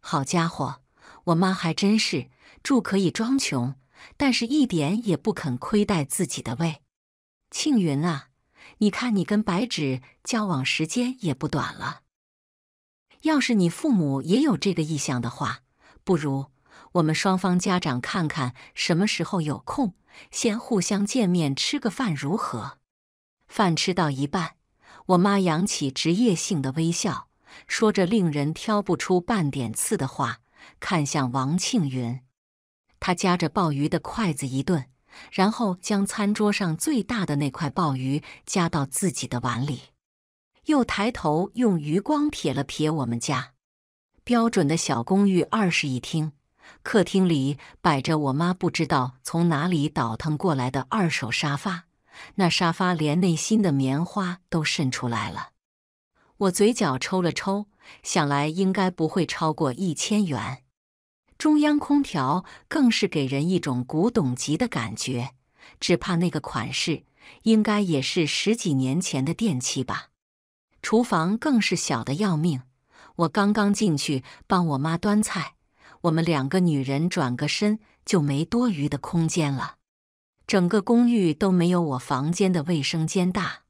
好家伙，我妈还真是住可以装穷，但是一点也不肯亏待自己的胃。庆云啊，你看你跟白纸交往时间也不短了，要是你父母也有这个意向的话，不如我们双方家长看看什么时候有空，先互相见面吃个饭如何？饭吃到一半。我妈扬起职业性的微笑，说着令人挑不出半点刺的话，看向王庆云。他夹着鲍鱼的筷子一顿，然后将餐桌上最大的那块鲍鱼夹到自己的碗里，又抬头用余光瞥了瞥我们家标准的小公寓二室一厅。客厅里摆着我妈不知道从哪里倒腾过来的二手沙发，那沙发连内心的棉花都渗出来了。我嘴角抽了抽，想来应该不会超过一千元。中央空调更是给人一种古董级的感觉，只怕那个款式应该也是十几年前的电器吧。厨房更是小的要命，我刚刚进去帮我妈端菜，我们两个女人转个身就没多余的空间了。整个公寓都没有我房间的卫生间大。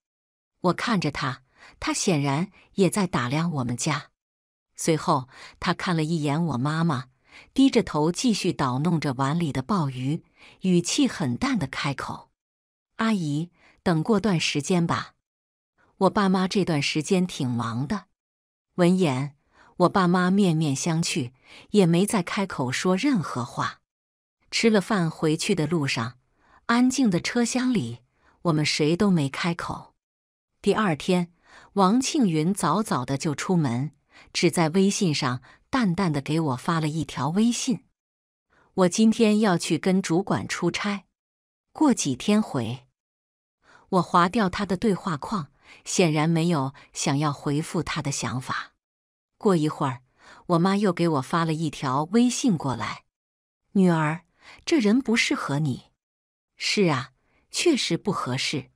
我看着他，他显然也在打量我们家。随后，他看了一眼我妈妈。低着头继续捣弄着碗里的鲍鱼，语气很淡的开口：“阿姨，等过段时间吧。我爸妈这段时间挺忙的。”闻言，我爸妈面面相觑，也没再开口说任何话。吃了饭回去的路上，安静的车厢里，我们谁都没开口。第二天，王庆云早早的就出门，只在微信上。淡淡的给我发了一条微信，我今天要去跟主管出差，过几天回。我划掉他的对话框，显然没有想要回复他的想法。过一会儿，我妈又给我发了一条微信过来：“女儿，这人不适合你。”是啊，确实不合适。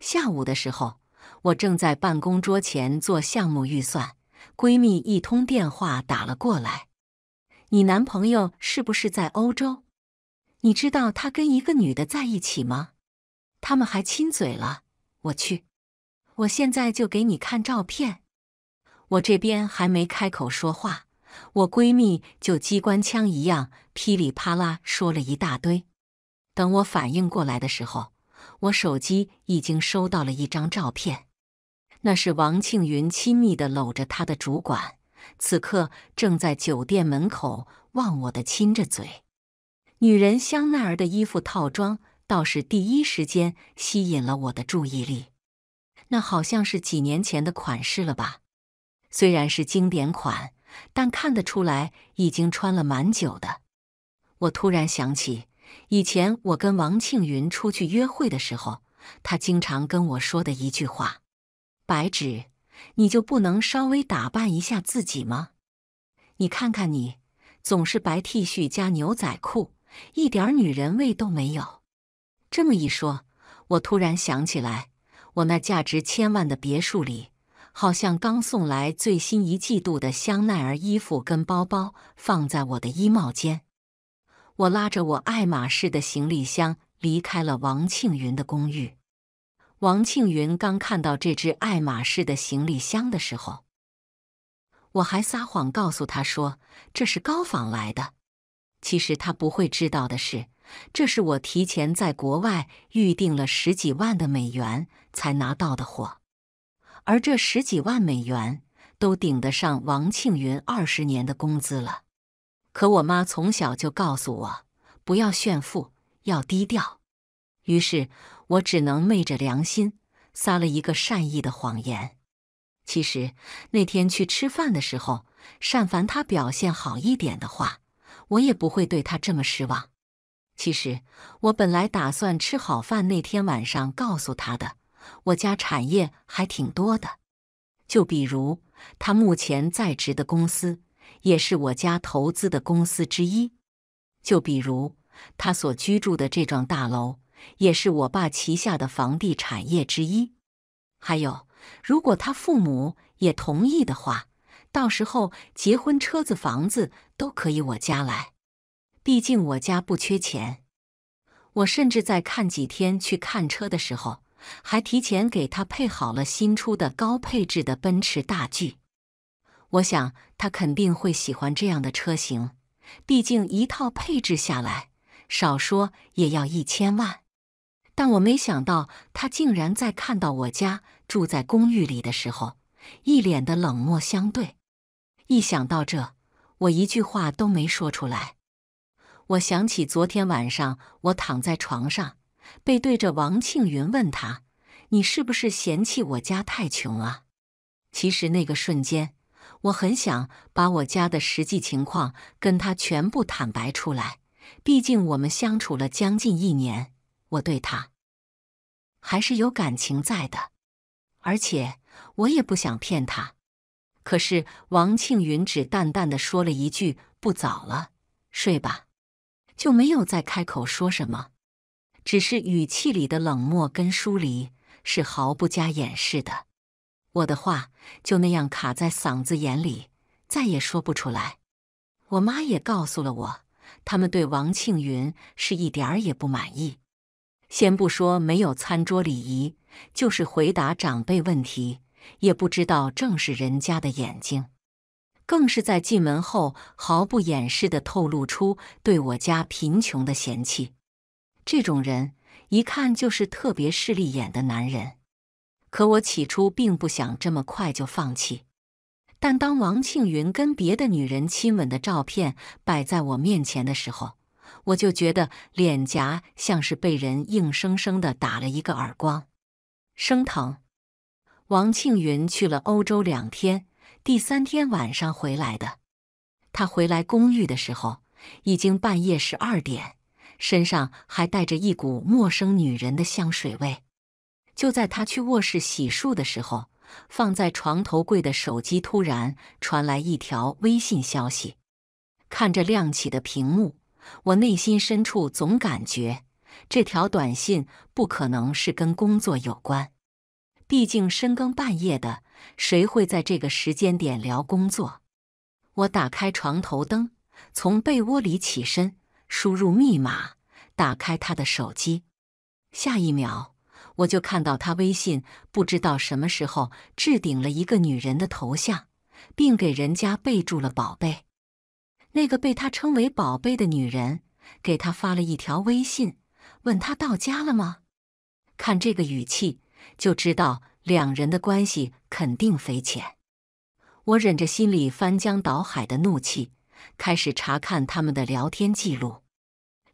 下午的时候，我正在办公桌前做项目预算。闺蜜一通电话打了过来，你男朋友是不是在欧洲？你知道他跟一个女的在一起吗？他们还亲嘴了。我去，我现在就给你看照片。我这边还没开口说话，我闺蜜就机关枪一样噼里啪啦说了一大堆。等我反应过来的时候，我手机已经收到了一张照片。那是王庆云亲密的搂着他的主管，此刻正在酒店门口忘我的亲着嘴。女人香奈儿的衣服套装倒是第一时间吸引了我的注意力。那好像是几年前的款式了吧？虽然是经典款，但看得出来已经穿了蛮久的。我突然想起，以前我跟王庆云出去约会的时候，他经常跟我说的一句话。白纸，你就不能稍微打扮一下自己吗？你看看你，总是白 T 恤加牛仔裤，一点女人味都没有。这么一说，我突然想起来，我那价值千万的别墅里，好像刚送来最新一季度的香奈儿衣服跟包包，放在我的衣帽间。我拉着我爱马仕的行李箱离开了王庆云的公寓。王庆云刚看到这只爱马仕的行李箱的时候，我还撒谎告诉他说这是高仿来的。其实他不会知道的是，这是我提前在国外预定了十几万的美元才拿到的货，而这十几万美元都顶得上王庆云二十年的工资了。可我妈从小就告诉我，不要炫富，要低调。于是。我只能昧着良心撒了一个善意的谎言。其实那天去吃饭的时候，单凡他表现好一点的话，我也不会对他这么失望。其实我本来打算吃好饭那天晚上告诉他的，我家产业还挺多的，就比如他目前在职的公司，也是我家投资的公司之一；就比如他所居住的这幢大楼。也是我爸旗下的房地产业之一。还有，如果他父母也同意的话，到时候结婚、车子、房子都可以我家来。毕竟我家不缺钱。我甚至在看几天去看车的时候，还提前给他配好了新出的高配置的奔驰大 G。我想他肯定会喜欢这样的车型，毕竟一套配置下来，少说也要一千万。但我没想到，他竟然在看到我家住在公寓里的时候，一脸的冷漠相对。一想到这，我一句话都没说出来。我想起昨天晚上，我躺在床上，背对着王庆云问他：“你是不是嫌弃我家太穷啊？”其实那个瞬间，我很想把我家的实际情况跟他全部坦白出来。毕竟我们相处了将近一年。我对他还是有感情在的，而且我也不想骗他。可是王庆云只淡淡的说了一句：“不早了，睡吧。”就没有再开口说什么，只是语气里的冷漠跟疏离是毫不加掩饰的。我的话就那样卡在嗓子眼里，再也说不出来。我妈也告诉了我，他们对王庆云是一点儿也不满意。先不说没有餐桌礼仪，就是回答长辈问题。也不知道正视人家的眼睛，更是在进门后毫不掩饰的透露出对我家贫穷的嫌弃。这种人一看就是特别势利眼的男人。可我起初并不想这么快就放弃，但当王庆云跟别的女人亲吻的照片摆在我面前的时候，我就觉得脸颊像是被人硬生生的打了一个耳光，生疼。王庆云去了欧洲两天，第三天晚上回来的。他回来公寓的时候，已经半夜十二点，身上还带着一股陌生女人的香水味。就在他去卧室洗漱的时候，放在床头柜的手机突然传来一条微信消息。看着亮起的屏幕，我内心深处总感觉这条短信不可能是跟工作有关。毕竟深更半夜的，谁会在这个时间点聊工作？我打开床头灯，从被窝里起身，输入密码，打开他的手机。下一秒，我就看到他微信不知道什么时候置顶了一个女人的头像，并给人家备注了“宝贝”。那个被他称为“宝贝”的女人给他发了一条微信，问他到家了吗？看这个语气。就知道两人的关系肯定匪浅。我忍着心里翻江倒海的怒气，开始查看他们的聊天记录。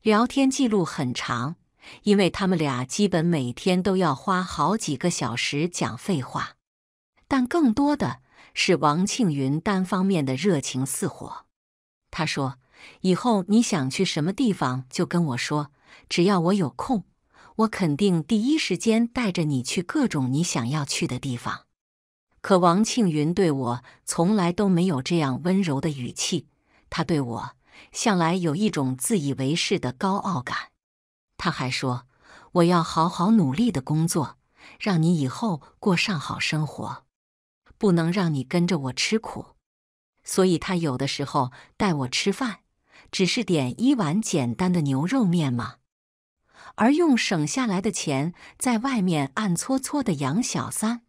聊天记录很长，因为他们俩基本每天都要花好几个小时讲废话。但更多的是王庆云单方面的热情似火。他说：“以后你想去什么地方就跟我说，只要我有空。”我肯定第一时间带着你去各种你想要去的地方。可王庆云对我从来都没有这样温柔的语气，他对我向来有一种自以为是的高傲感。他还说：“我要好好努力的工作，让你以后过上好生活，不能让你跟着我吃苦。”所以，他有的时候带我吃饭，只是点一碗简单的牛肉面吗？而用省下来的钱在外面暗搓搓的养小三，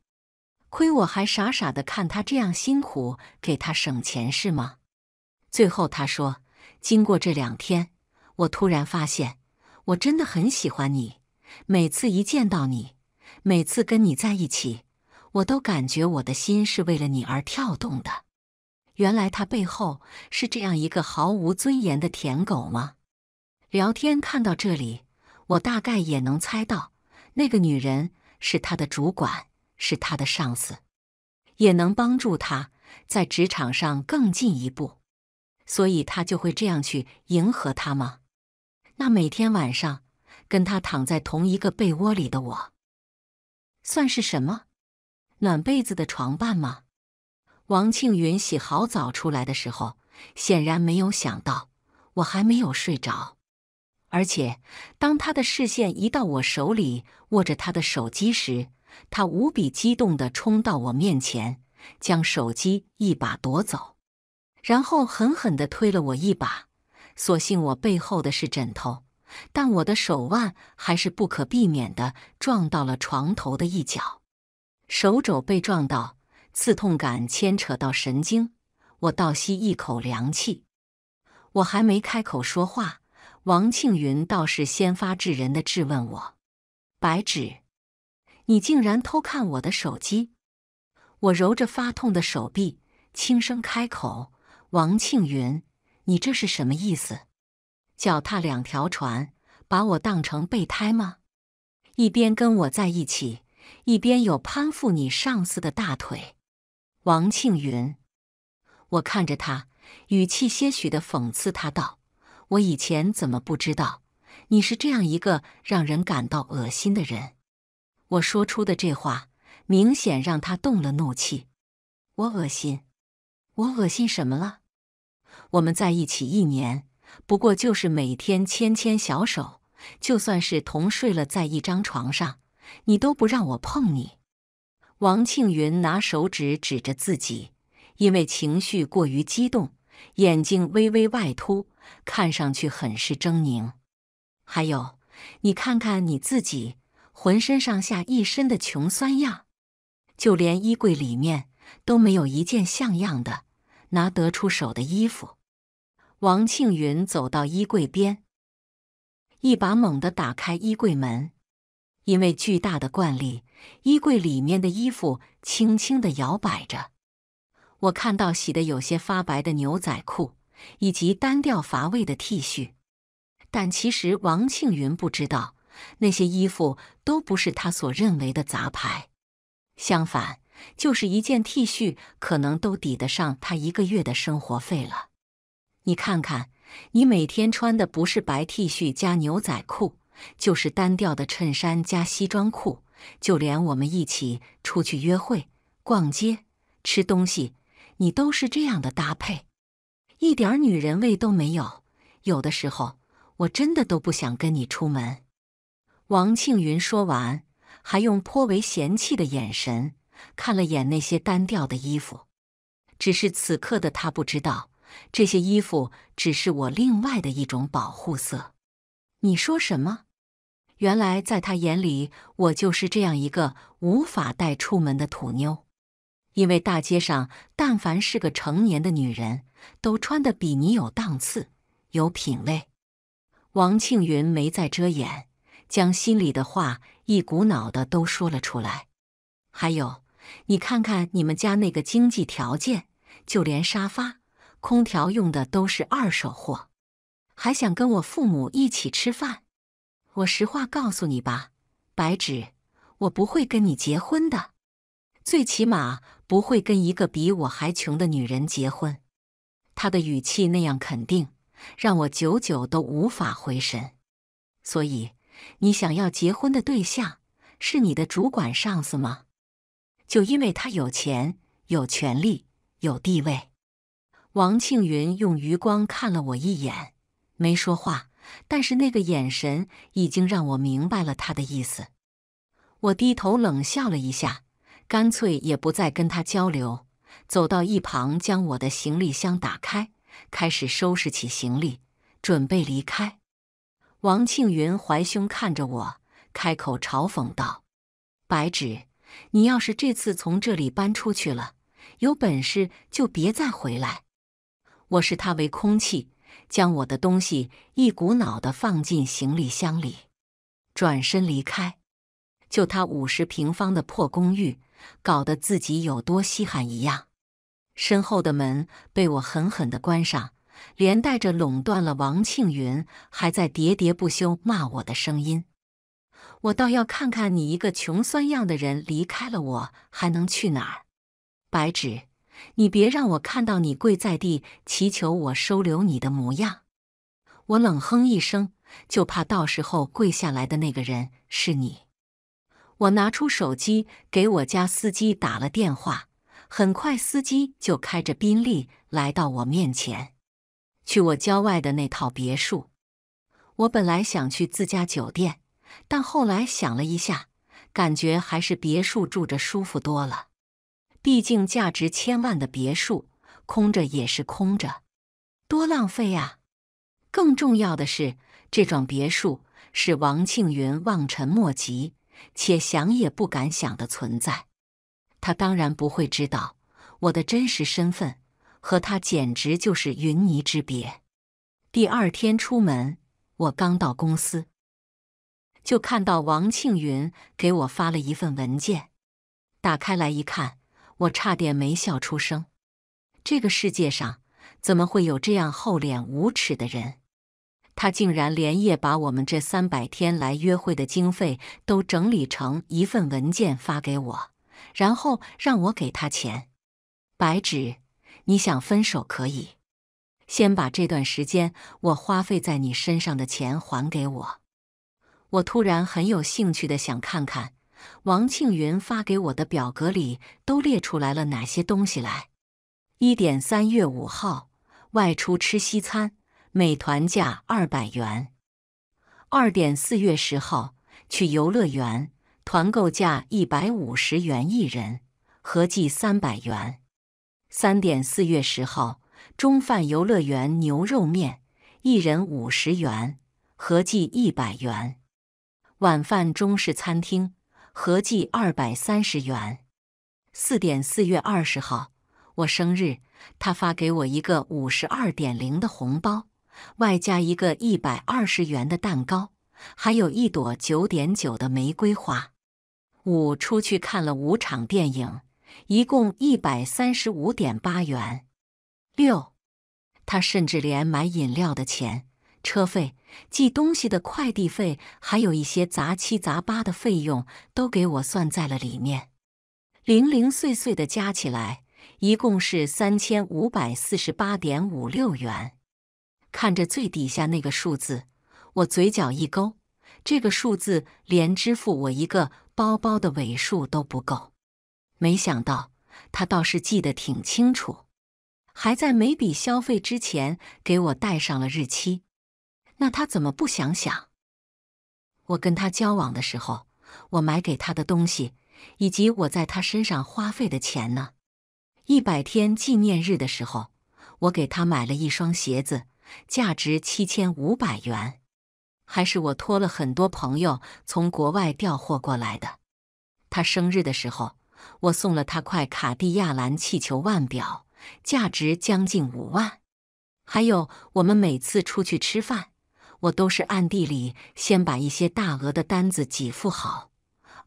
亏我还傻傻的看他这样辛苦，给他省钱是吗？最后他说：“经过这两天，我突然发现，我真的很喜欢你。每次一见到你，每次跟你在一起，我都感觉我的心是为了你而跳动的。原来他背后是这样一个毫无尊严的舔狗吗？”聊天看到这里。我大概也能猜到，那个女人是他的主管，是他的上司，也能帮助他在职场上更进一步，所以他就会这样去迎合他吗？那每天晚上跟他躺在同一个被窝里的我，算是什么？暖被子的床伴吗？王庆云洗好澡出来的时候，显然没有想到我还没有睡着。而且，当他的视线移到我手里握着他的手机时，他无比激动地冲到我面前，将手机一把夺走，然后狠狠地推了我一把。所幸我背后的是枕头，但我的手腕还是不可避免地撞到了床头的一角，手肘被撞到，刺痛感牵扯到神经，我倒吸一口凉气。我还没开口说话。王庆云倒是先发制人的质问我：“白纸，你竟然偷看我的手机？”我揉着发痛的手臂，轻声开口：“王庆云，你这是什么意思？脚踏两条船，把我当成备胎吗？一边跟我在一起，一边有攀附你上司的大腿？”王庆云，我看着他，语气些许的讽刺他道。我以前怎么不知道你是这样一个让人感到恶心的人？我说出的这话，明显让他动了怒气。我恶心，我恶心什么了？我们在一起一年，不过就是每天牵牵小手，就算是同睡了在一张床上，你都不让我碰你。王庆云拿手指指着自己，因为情绪过于激动，眼睛微微外凸，看上去很是狰狞。还有，你看看你自己，浑身上下一身的穷酸样，就连衣柜里面都没有一件像样的拿得出手的衣服。王庆云走到衣柜边，一把猛地打开衣柜门，因为巨大的惯力，衣柜里面的衣服轻轻地摇摆着。我看到洗得有些发白的牛仔裤，以及单调乏味的 T 恤，但其实王庆云不知道，那些衣服都不是他所认为的杂牌，相反，就是一件 T 恤可能都抵得上他一个月的生活费了。你看看，你每天穿的不是白 T 恤加牛仔裤，就是单调的衬衫加西装裤，就连我们一起出去约会、逛街、吃东西，你都是这样的搭配，一点女人味都没有。有的时候，我真的都不想跟你出门。王庆云说完，还用颇为嫌弃的眼神看了眼那些单调的衣服，只是此刻的他不知道。这些衣服只是我另外的一种保护色。你说什么？原来在他眼里，我就是这样一个无法带出门的土妞。因为大街上，但凡是个成年的女人，都穿的比你有档次、有品位。王庆云没再遮掩，将心里的话一股脑的都说了出来。还有，你看看你们家那个经济条件，就连沙发。空调用的都是二手货，还想跟我父母一起吃饭？我实话告诉你吧，白纸，我不会跟你结婚的，最起码不会跟一个比我还穷的女人结婚。他的语气那样肯定，让我久久都无法回神。所以，你想要结婚的对象是你的主管上司吗？就因为他有钱、有权利、有地位？王庆云用余光看了我一眼，没说话，但是那个眼神已经让我明白了他的意思。我低头冷笑了一下，干脆也不再跟他交流，走到一旁，将我的行李箱打开，开始收拾起行李，准备离开。王庆云怀胸看着我，开口嘲讽道：“白纸，你要是这次从这里搬出去了，有本事就别再回来。”我视他为空气，将我的东西一股脑的放进行李箱里，转身离开。就他五十平方的破公寓，搞得自己有多稀罕一样。身后的门被我狠狠的关上，连带着垄断了王庆云还在喋喋不休骂我的声音。我倒要看看你一个穷酸样的人离开了我还能去哪儿？白纸。你别让我看到你跪在地祈求我收留你的模样！我冷哼一声，就怕到时候跪下来的那个人是你。我拿出手机给我家司机打了电话，很快司机就开着宾利来到我面前，去我郊外的那套别墅。我本来想去自家酒店，但后来想了一下，感觉还是别墅住着舒服多了。毕竟价值千万的别墅空着也是空着，多浪费啊！更重要的是，这幢别墅是王庆云望尘莫及且想也不敢想的存在。他当然不会知道我的真实身份，和他简直就是云泥之别。第二天出门，我刚到公司，就看到王庆云给我发了一份文件，打开来一看。我差点没笑出声。这个世界上怎么会有这样厚脸无耻的人？他竟然连夜把我们这三百天来约会的经费都整理成一份文件发给我，然后让我给他钱。白纸，你想分手可以，先把这段时间我花费在你身上的钱还给我。我突然很有兴趣的想看看。王庆云发给我的表格里都列出来了哪些东西来。一点三月五号外出吃西餐，美团价二百元。二点四月十号去游乐园，团购价一百五十元一人，合计三百元。三点四月十号中饭游乐园牛肉面，一人五十元，合计一百元。晚饭中式餐厅，合计二百三十元。四点四月二十号我生日，他发给我一个五十二点零的红包。外加一个一百二十元的蛋糕，还有一朵九点九的玫瑰花。五出去看了五场电影，一共一百三十五点八元。六，他甚至连买饮料的钱、车费、寄东西的快递费，还有一些杂七杂八的费用，都给我算在了里面。零零碎碎的加起来，一共是三千五百四十八点五六元。看着最底下那个数字，我嘴角一勾。这个数字连支付我一个包包的尾数都不够。没想到他倒是记得挺清楚，还在每笔消费之前给我带上了日期。那他怎么不想想，我跟他交往的时候，我买给他的东西，以及我在他身上花费的钱呢？一百天纪念日的时候，我给他买了一双鞋子。价值七千五百元，还是我托了很多朋友从国外调货过来的。他生日的时候，我送了他块卡地亚蓝气球腕表，价值将近五万。还有，我们每次出去吃饭，我都是暗地里先把一些大额的单子给付好，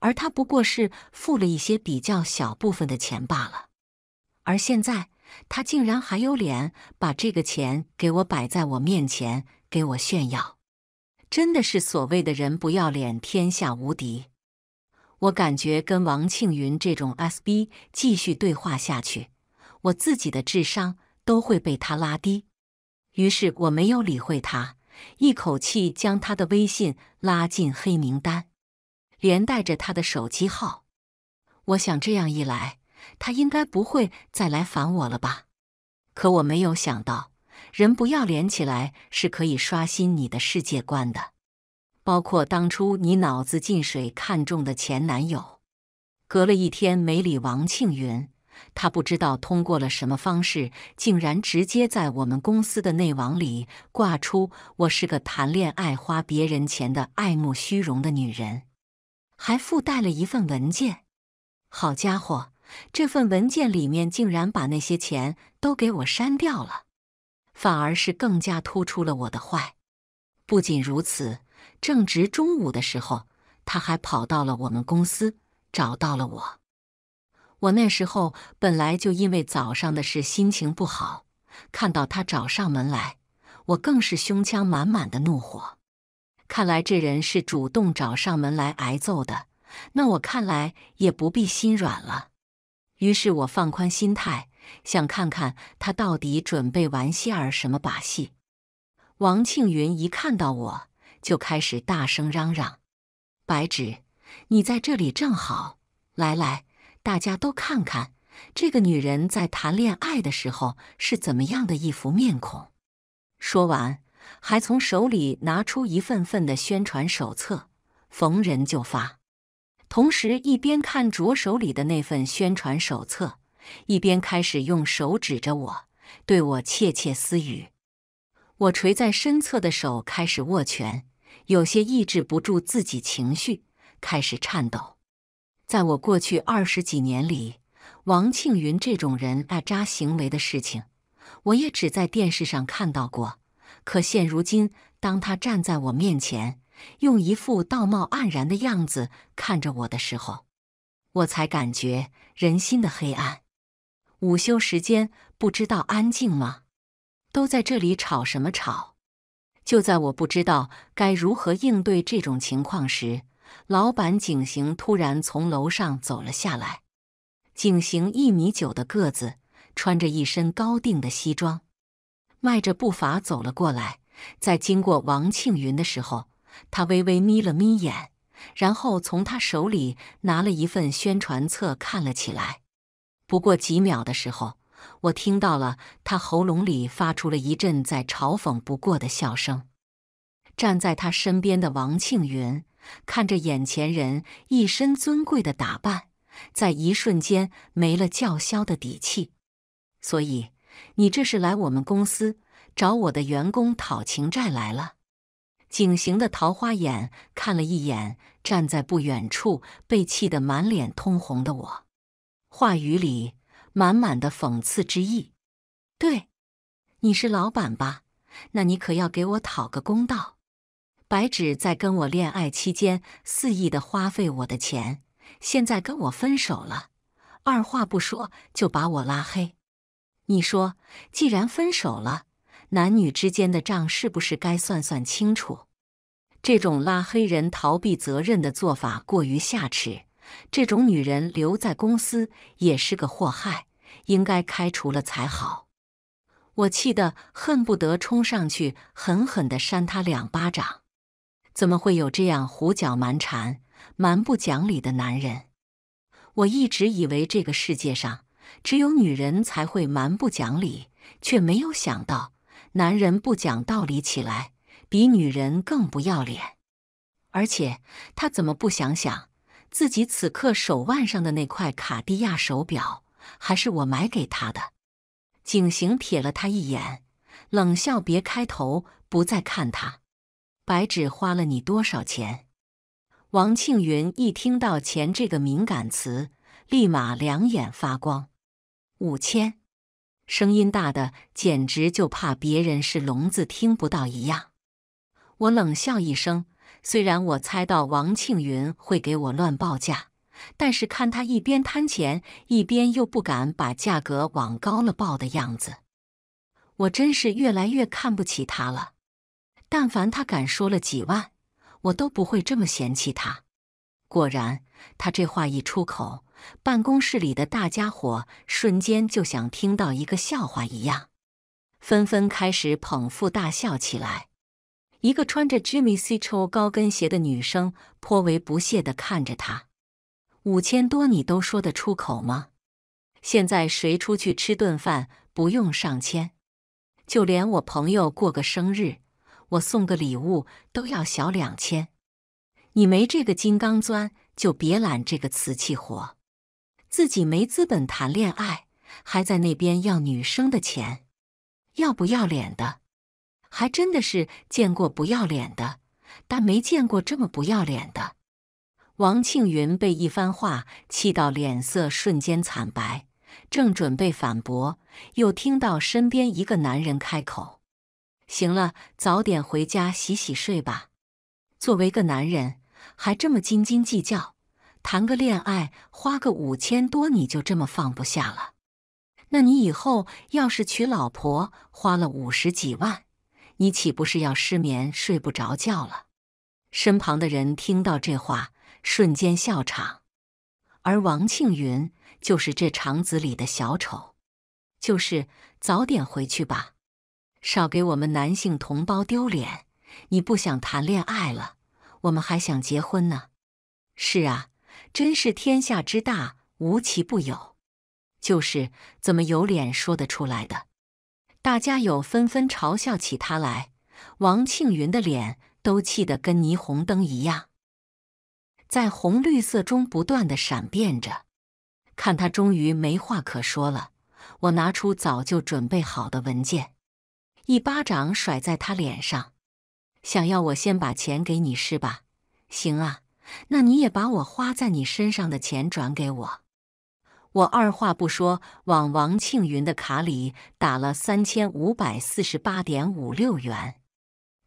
而他不过是付了一些比较小部分的钱罢了。而现在。他竟然还有脸把这个钱给我摆在我面前，给我炫耀，真的是所谓的人不要脸，天下无敌。我感觉跟王庆云这种 SB 继续对话下去，我自己的智商都会被他拉低。于是我没有理会他，一口气将他的微信拉进黑名单，连带着他的手机号。我想这样一来。他应该不会再来烦我了吧？可我没有想到，人不要脸起来是可以刷新你的世界观的，包括当初你脑子进水看中的前男友。隔了一天没理王庆云，他不知道通过了什么方式，竟然直接在我们公司的内网里挂出我是个谈恋爱花别人钱的爱慕虚荣的女人，还附带了一份文件。好家伙！这份文件里面竟然把那些钱都给我删掉了，反而是更加突出了我的坏。不仅如此，正值中午的时候，他还跑到了我们公司，找到了我。我那时候本来就因为早上的事心情不好，看到他找上门来，我更是胸腔满满的怒火。看来这人是主动找上门来挨揍的，那我看来也不必心软了。于是我放宽心态，想看看他到底准备玩些儿什么把戏。王庆云一看到我就开始大声嚷嚷：“白纸，你在这里正好，来来，大家都看看这个女人在谈恋爱的时候是怎么样的一副面孔。”说完，还从手里拿出一份份的宣传手册，逢人就发。同时，一边看着手里的那份宣传手册，一边开始用手指着我，对我窃窃私语。我垂在身侧的手开始握拳，有些抑制不住自己情绪，开始颤抖。在我过去二十几年里，王庆云这种人爱渣行为的事情，我也只在电视上看到过。可现如今，当他站在我面前，用一副道貌岸然的样子看着我的时候，我才感觉人心的黑暗。午休时间不知道安静吗？都在这里吵什么吵？就在我不知道该如何应对这种情况时，老板景行突然从楼上走了下来。景行一米九的个子，穿着一身高定的西装，迈着步伐走了过来，在经过王庆云的时候。他微微眯了眯眼，然后从他手里拿了一份宣传册看了起来。不过几秒的时候，我听到了他喉咙里发出了一阵再嘲讽不过的笑声。站在他身边的王庆云看着眼前人一身尊贵的打扮，在一瞬间没了叫嚣的底气。所以，你这是来我们公司找我的员工讨情债来了？井形的桃花眼看了一眼站在不远处被气得满脸通红的我，话语里满满的讽刺之意。对，你是老板吧？那你可要给我讨个公道。白纸在跟我恋爱期间肆意的花费我的钱，现在跟我分手了，二话不说就把我拉黑。你说，既然分手了？男女之间的账是不是该算算清楚？这种拉黑人逃避责任的做法过于下耻，这种女人留在公司也是个祸害，应该开除了才好。我气得恨不得冲上去狠狠地扇她两巴掌。怎么会有这样胡搅蛮缠、蛮不讲理的男人？我一直以为这个世界上只有女人才会蛮不讲理，却没有想到。男人不讲道理起来，比女人更不要脸。而且他怎么不想想，自己此刻手腕上的那块卡地亚手表，还是我买给他的？景行瞥了他一眼，冷笑，别开头，不再看他。白纸花了你多少钱？王庆云一听到钱这个敏感词，立马两眼发光。五千。声音大的简直就怕别人是聋子听不到一样。我冷笑一声，虽然我猜到王庆云会给我乱报价，但是看他一边贪钱，一边又不敢把价格往高了报的样子，我真是越来越看不起他了。但凡他敢说了几万，我都不会这么嫌弃他。果然，他这话一出口。办公室里的大家伙瞬间就像听到一个笑话一样，纷纷开始捧腹大笑起来。一个穿着 Jimmy Choo 高跟鞋的女生颇为不屑地看着他：“五千多你都说得出口吗？现在谁出去吃顿饭不用上千？就连我朋友过个生日，我送个礼物都要小两千。你没这个金刚钻，就别揽这个瓷器活。”自己没资本谈恋爱，还在那边要女生的钱，要不要脸的？还真的是见过不要脸的，但没见过这么不要脸的。王庆云被一番话气到脸色瞬间惨白，正准备反驳，又听到身边一个男人开口：“行了，早点回家洗洗睡吧。作为个男人，还这么斤斤计较。”谈个恋爱花个五千多，你就这么放不下了？那你以后要是娶老婆花了五十几万，你岂不是要失眠睡不着觉了？身旁的人听到这话，瞬间笑场。而王庆云就是这场子里的小丑，就是早点回去吧，少给我们男性同胞丢脸。你不想谈恋爱了，我们还想结婚呢。是啊。真是天下之大，无奇不有。就是怎么有脸说得出来的？大家有纷纷嘲笑起他来。王庆云的脸都气得跟霓虹灯一样，在红绿色中不断的闪变着。看他终于没话可说了，我拿出早就准备好的文件，一巴掌甩在他脸上。想要我先把钱给你是吧？行啊。那你也把我花在你身上的钱转给我。我二话不说，往王庆云的卡里打了三千五百四十八点五六元。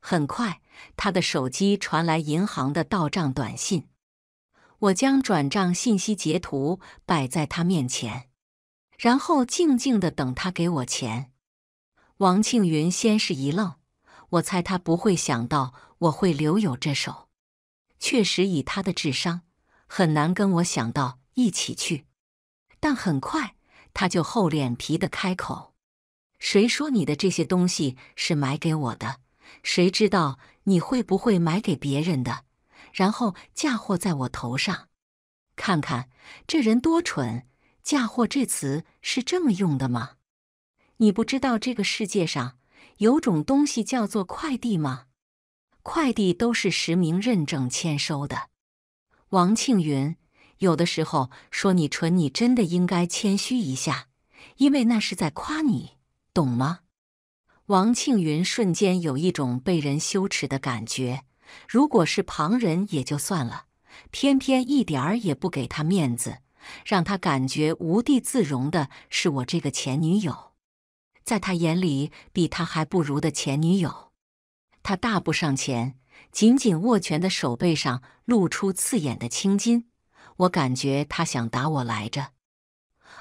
很快，他的手机传来银行的到账短信。我将转账信息截图摆在他面前，然后静静的等他给我钱。王庆云先是一愣，我猜他不会想到我会留有这手。确实，以他的智商，很难跟我想到一起去。但很快，他就厚脸皮的开口：“谁说你的这些东西是买给我的？谁知道你会不会买给别人的？然后嫁祸在我头上。看看这人多蠢！嫁祸这词是这么用的吗？你不知道这个世界上有种东西叫做快递吗？快递都是实名认证签收的。王庆云，有的时候说你蠢，你真的应该谦虚一下，因为那是在夸你，懂吗？王庆云瞬间有一种被人羞耻的感觉。如果是旁人也就算了，偏偏一点儿也不给他面子，让他感觉无地自容的是我这个前女友。在他眼里，比他还不如的前女友。他大步上前，紧紧握拳的手背上露出刺眼的青筋。我感觉他想打我来着，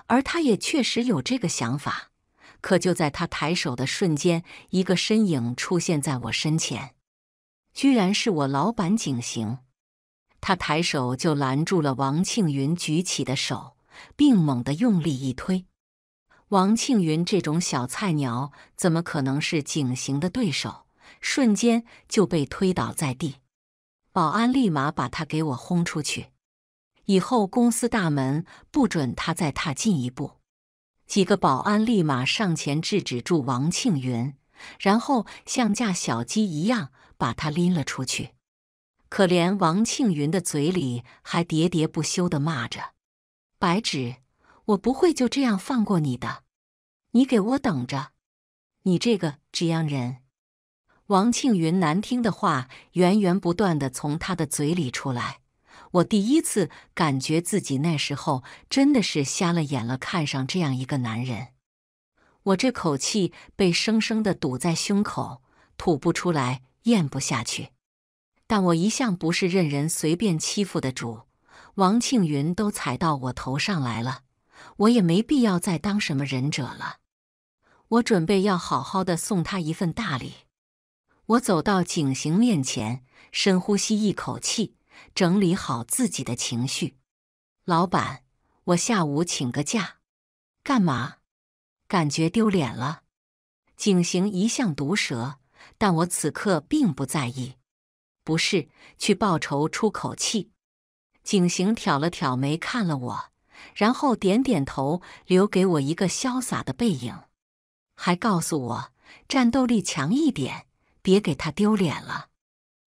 而他也确实有这个想法。可就在他抬手的瞬间，一个身影出现在我身前，居然是我老板景行。他抬手就拦住了王庆云举起的手，并猛地用力一推。王庆云这种小菜鸟怎么可能是景行的对手？瞬间就被推倒在地，保安立马把他给我轰出去，以后公司大门不准他再踏进一步。几个保安立马上前制止住王庆云，然后像架小鸡一样把他拎了出去。可怜王庆云的嘴里还喋喋不休地骂着：“白纸，我不会就这样放过你的，你给我等着！你这个这样人！”王庆云难听的话源源不断的从他的嘴里出来，我第一次感觉自己那时候真的是瞎了眼了，看上这样一个男人。我这口气被生生的堵在胸口，吐不出来，咽不下去。但我一向不是任人随便欺负的主，王庆云都踩到我头上来了，我也没必要再当什么忍者了。我准备要好好的送他一份大礼。我走到景行面前，深呼吸一口气，整理好自己的情绪。老板，我下午请个假，干嘛？感觉丢脸了？景行一向毒舌，但我此刻并不在意。不是，去报仇出口气。景行挑了挑眉，看了我，然后点点头，留给我一个潇洒的背影，还告诉我战斗力强一点。别给他丢脸了。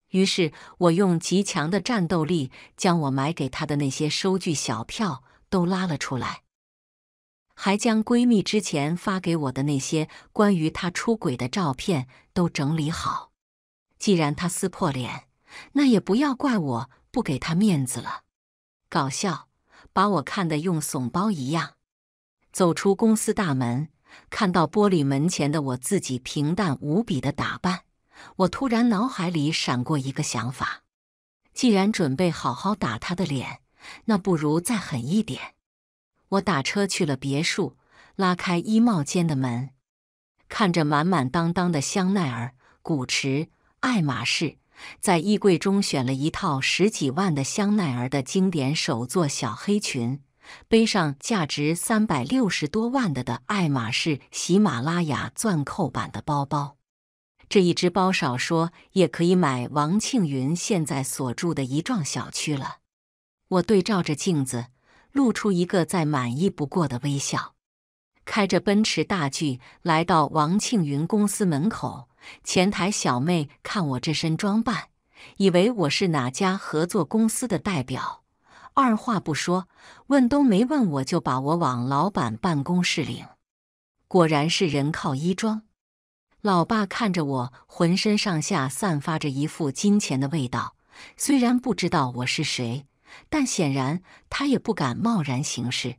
于是我用极强的战斗力，将我买给他的那些收据小票都拉了出来，还将闺蜜之前发给我的那些关于他出轨的照片都整理好。既然他撕破脸，那也不要怪我不给他面子了。搞笑，把我看得用怂包一样。走出公司大门，看到玻璃门前的我自己平淡无比的打扮。我突然脑海里闪过一个想法：既然准备好好打他的脸，那不如再狠一点。我打车去了别墅，拉开衣帽间的门，看着满满当当的香奈儿、古驰、爱马仕，在衣柜中选了一套十几万的香奈儿的经典手作小黑裙，背上价值三百六十多万的的爱马仕喜马拉雅钻扣版的包包。这一只包少说也可以买王庆云现在所住的一幢小区了。我对照着镜子，露出一个再满意不过的微笑。开着奔驰大 G 来到王庆云公司门口，前台小妹看我这身装扮，以为我是哪家合作公司的代表，二话不说，问都没问我就把我往老板办公室领。果然是人靠衣装。老爸看着我，浑身上下散发着一副金钱的味道。虽然不知道我是谁，但显然他也不敢贸然行事。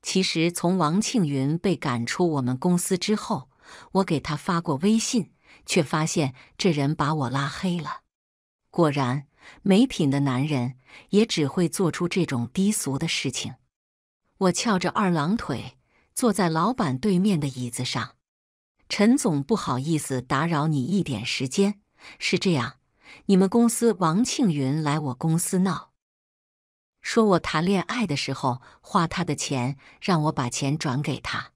其实从王庆云被赶出我们公司之后，我给他发过微信，却发现这人把我拉黑了。果然，没品的男人也只会做出这种低俗的事情。我翘着二郎腿，坐在老板对面的椅子上。陈总，不好意思打扰你一点时间。是这样，你们公司王庆云来我公司闹，说我谈恋爱的时候花他的钱，让我把钱转给他。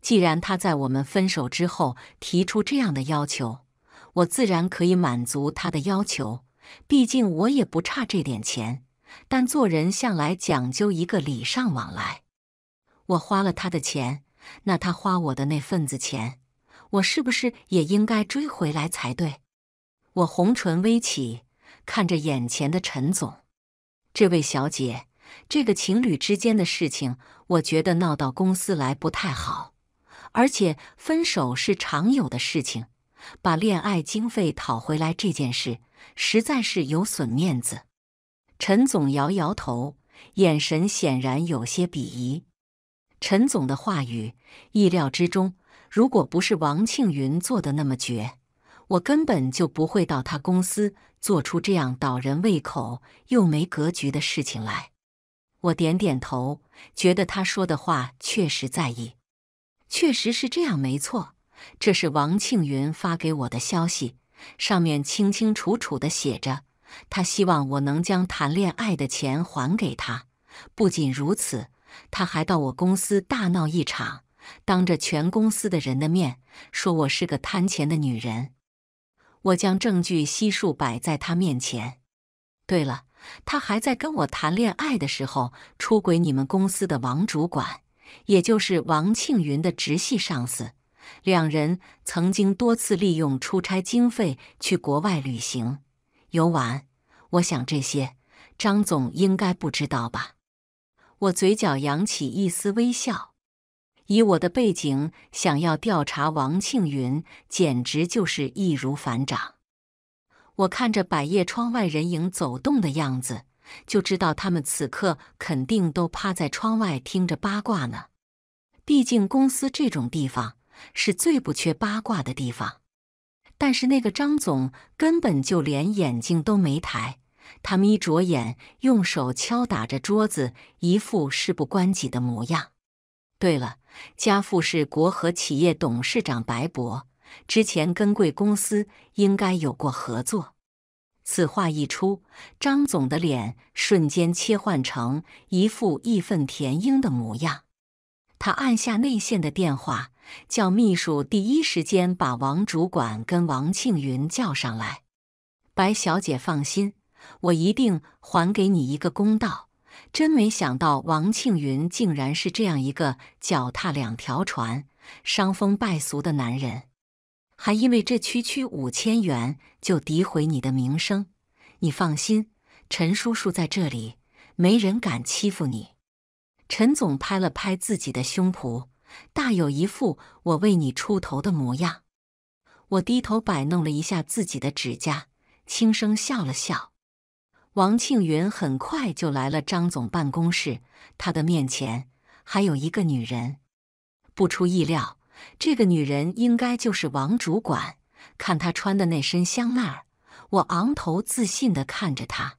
既然他在我们分手之后提出这样的要求，我自然可以满足他的要求。毕竟我也不差这点钱。但做人向来讲究一个礼尚往来。我花了他的钱，那他花我的那份子钱，我是不是也应该追回来才对？我红唇微起，看着眼前的陈总，这位小姐，这个情侣之间的事情，我觉得闹到公司来不太好，而且分手是常有的事情。把恋爱经费讨回来这件事，实在是有损面子。陈总摇摇头，眼神显然有些鄙夷。陈总的话语意料之中，如果不是王庆云做的那么绝，我根本就不会到他公司做出这样倒人胃口又没格局的事情来。我点点头，觉得他说的话确实在意，确实是这样，没错。这是王庆云发给我的消息，上面清清楚楚的写着，他希望我能将谈恋爱的钱还给他。不仅如此，他还到我公司大闹一场，当着全公司的人的面说我是个贪钱的女人。我将证据悉数摆在他面前。对了，他还在跟我谈恋爱的时候出轨你们公司的王主管，也就是王庆云的直系上司。两人曾经多次利用出差经费去国外旅行、游玩。我想这些张总应该不知道吧？我嘴角扬起一丝微笑。以我的背景，想要调查王庆云，简直就是易如反掌。我看着百叶窗外人影走动的样子，就知道他们此刻肯定都趴在窗外听着八卦呢。毕竟公司这种地方。是最不缺八卦的地方，但是那个张总根本就连眼睛都没抬，他眯着眼，用手敲打着桌子，一副事不关己的模样。对了，家父是国和企业董事长白博，之前跟贵公司应该有过合作。此话一出，张总的脸瞬间切换成一副义愤填膺的模样，他按下内线的电话。叫秘书第一时间把王主管跟王庆云叫上来。白小姐放心，我一定还给你一个公道。真没想到王庆云竟然是这样一个脚踏两条船、伤风败俗的男人，还因为这区区五千元就诋毁你的名声。你放心，陈叔叔在这里，没人敢欺负你。陈总拍了拍自己的胸脯。大有一副我为你出头的模样。我低头摆弄了一下自己的指甲，轻声笑了笑。王庆云很快就来了张总办公室，他的面前还有一个女人。不出意料，这个女人应该就是王主管。看她穿的那身香奈儿，我昂头自信地看着她，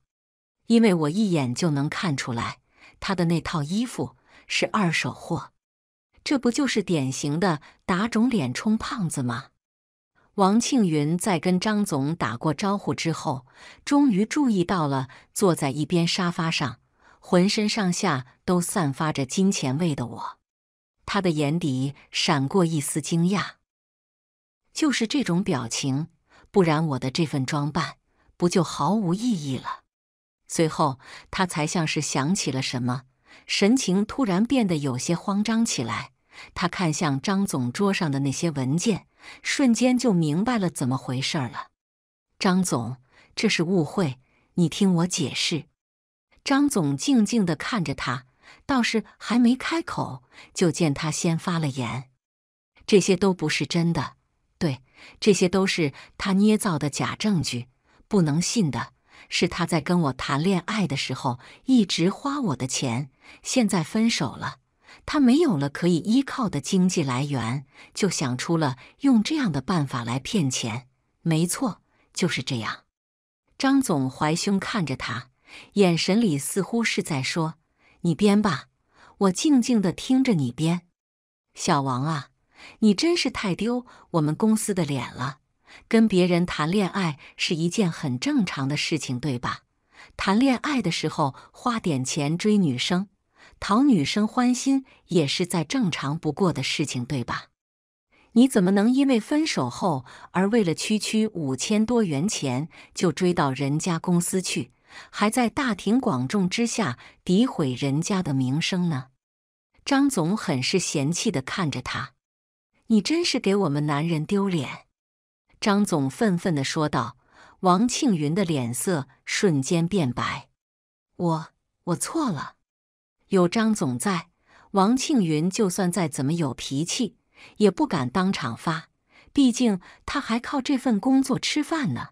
因为我一眼就能看出来，她的那套衣服是二手货。这不就是典型的打肿脸充胖子吗？王庆云在跟张总打过招呼之后，终于注意到了坐在一边沙发上、浑身上下都散发着金钱味的我。他的眼底闪过一丝惊讶。就是这种表情，不然我的这份装扮不就毫无意义了？随后，他才像是想起了什么，神情突然变得有些慌张起来。他看向张总桌上的那些文件，瞬间就明白了怎么回事了。张总，这是误会，你听我解释。张总静静地看着他，倒是还没开口，就见他先发了言：“这些都不是真的，对，这些都是他捏造的假证据，不能信的。是他在跟我谈恋爱的时候一直花我的钱，现在分手了。”他没有了可以依靠的经济来源，就想出了用这样的办法来骗钱。没错，就是这样。张总怀胸看着他，眼神里似乎是在说：“你编吧，我静静的听着你编。”小王啊，你真是太丢我们公司的脸了。跟别人谈恋爱是一件很正常的事情，对吧？谈恋爱的时候花点钱追女生。讨女生欢心也是再正常不过的事情，对吧？你怎么能因为分手后而为了区区五千多元钱就追到人家公司去，还在大庭广众之下诋毁人家的名声呢？张总很是嫌弃的看着他：“你真是给我们男人丢脸！”张总愤愤的说道。王庆云的脸色瞬间变白：“我我错了。”有张总在，王庆云就算再怎么有脾气。也不敢当场发，毕竟他还靠这份工作吃饭呢。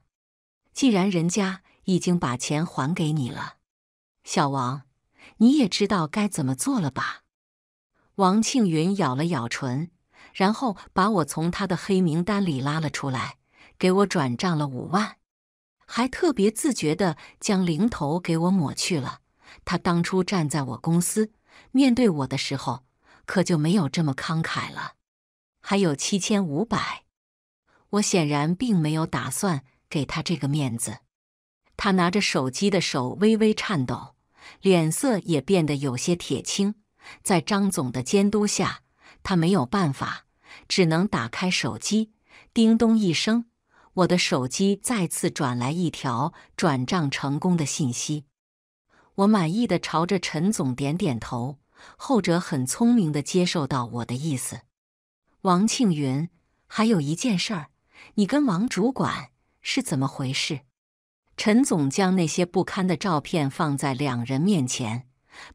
既然人家已经把钱还给你了，小王，你也知道该怎么做了吧？王庆云咬了咬唇，然后把我从他的黑名单里拉了出来，给我转账了五万，还特别自觉地将零头给我抹去了。他当初站在我公司面对我的时候，可就没有这么慷慨了。还有七千五百，我显然并没有打算给他这个面子。他拿着手机的手微微颤抖，脸色也变得有些铁青。在张总的监督下，他没有办法，只能打开手机。叮咚一声，我的手机再次转来一条转账成功的信息。我满意的朝着陈总点点头，后者很聪明的接受到我的意思。王庆云，还有一件事儿，你跟王主管是怎么回事？陈总将那些不堪的照片放在两人面前。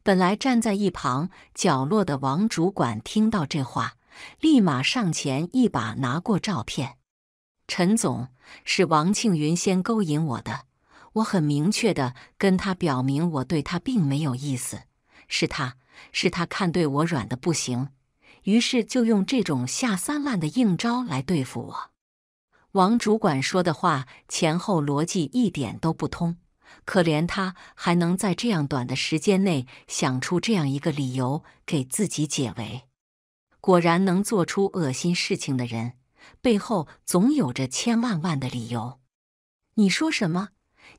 本来站在一旁角落的王主管听到这话，立马上前一把拿过照片。陈总，是王庆云先勾引我的，我很明确的跟他表明我对他并没有意思，是他是他看对我软的不行。于是就用这种下三滥的硬招来对付我。王主管说的话前后逻辑一点都不通，可怜他还能在这样短的时间内想出这样一个理由给自己解围。果然，能做出恶心事情的人背后总有着千万万的理由。你说什么？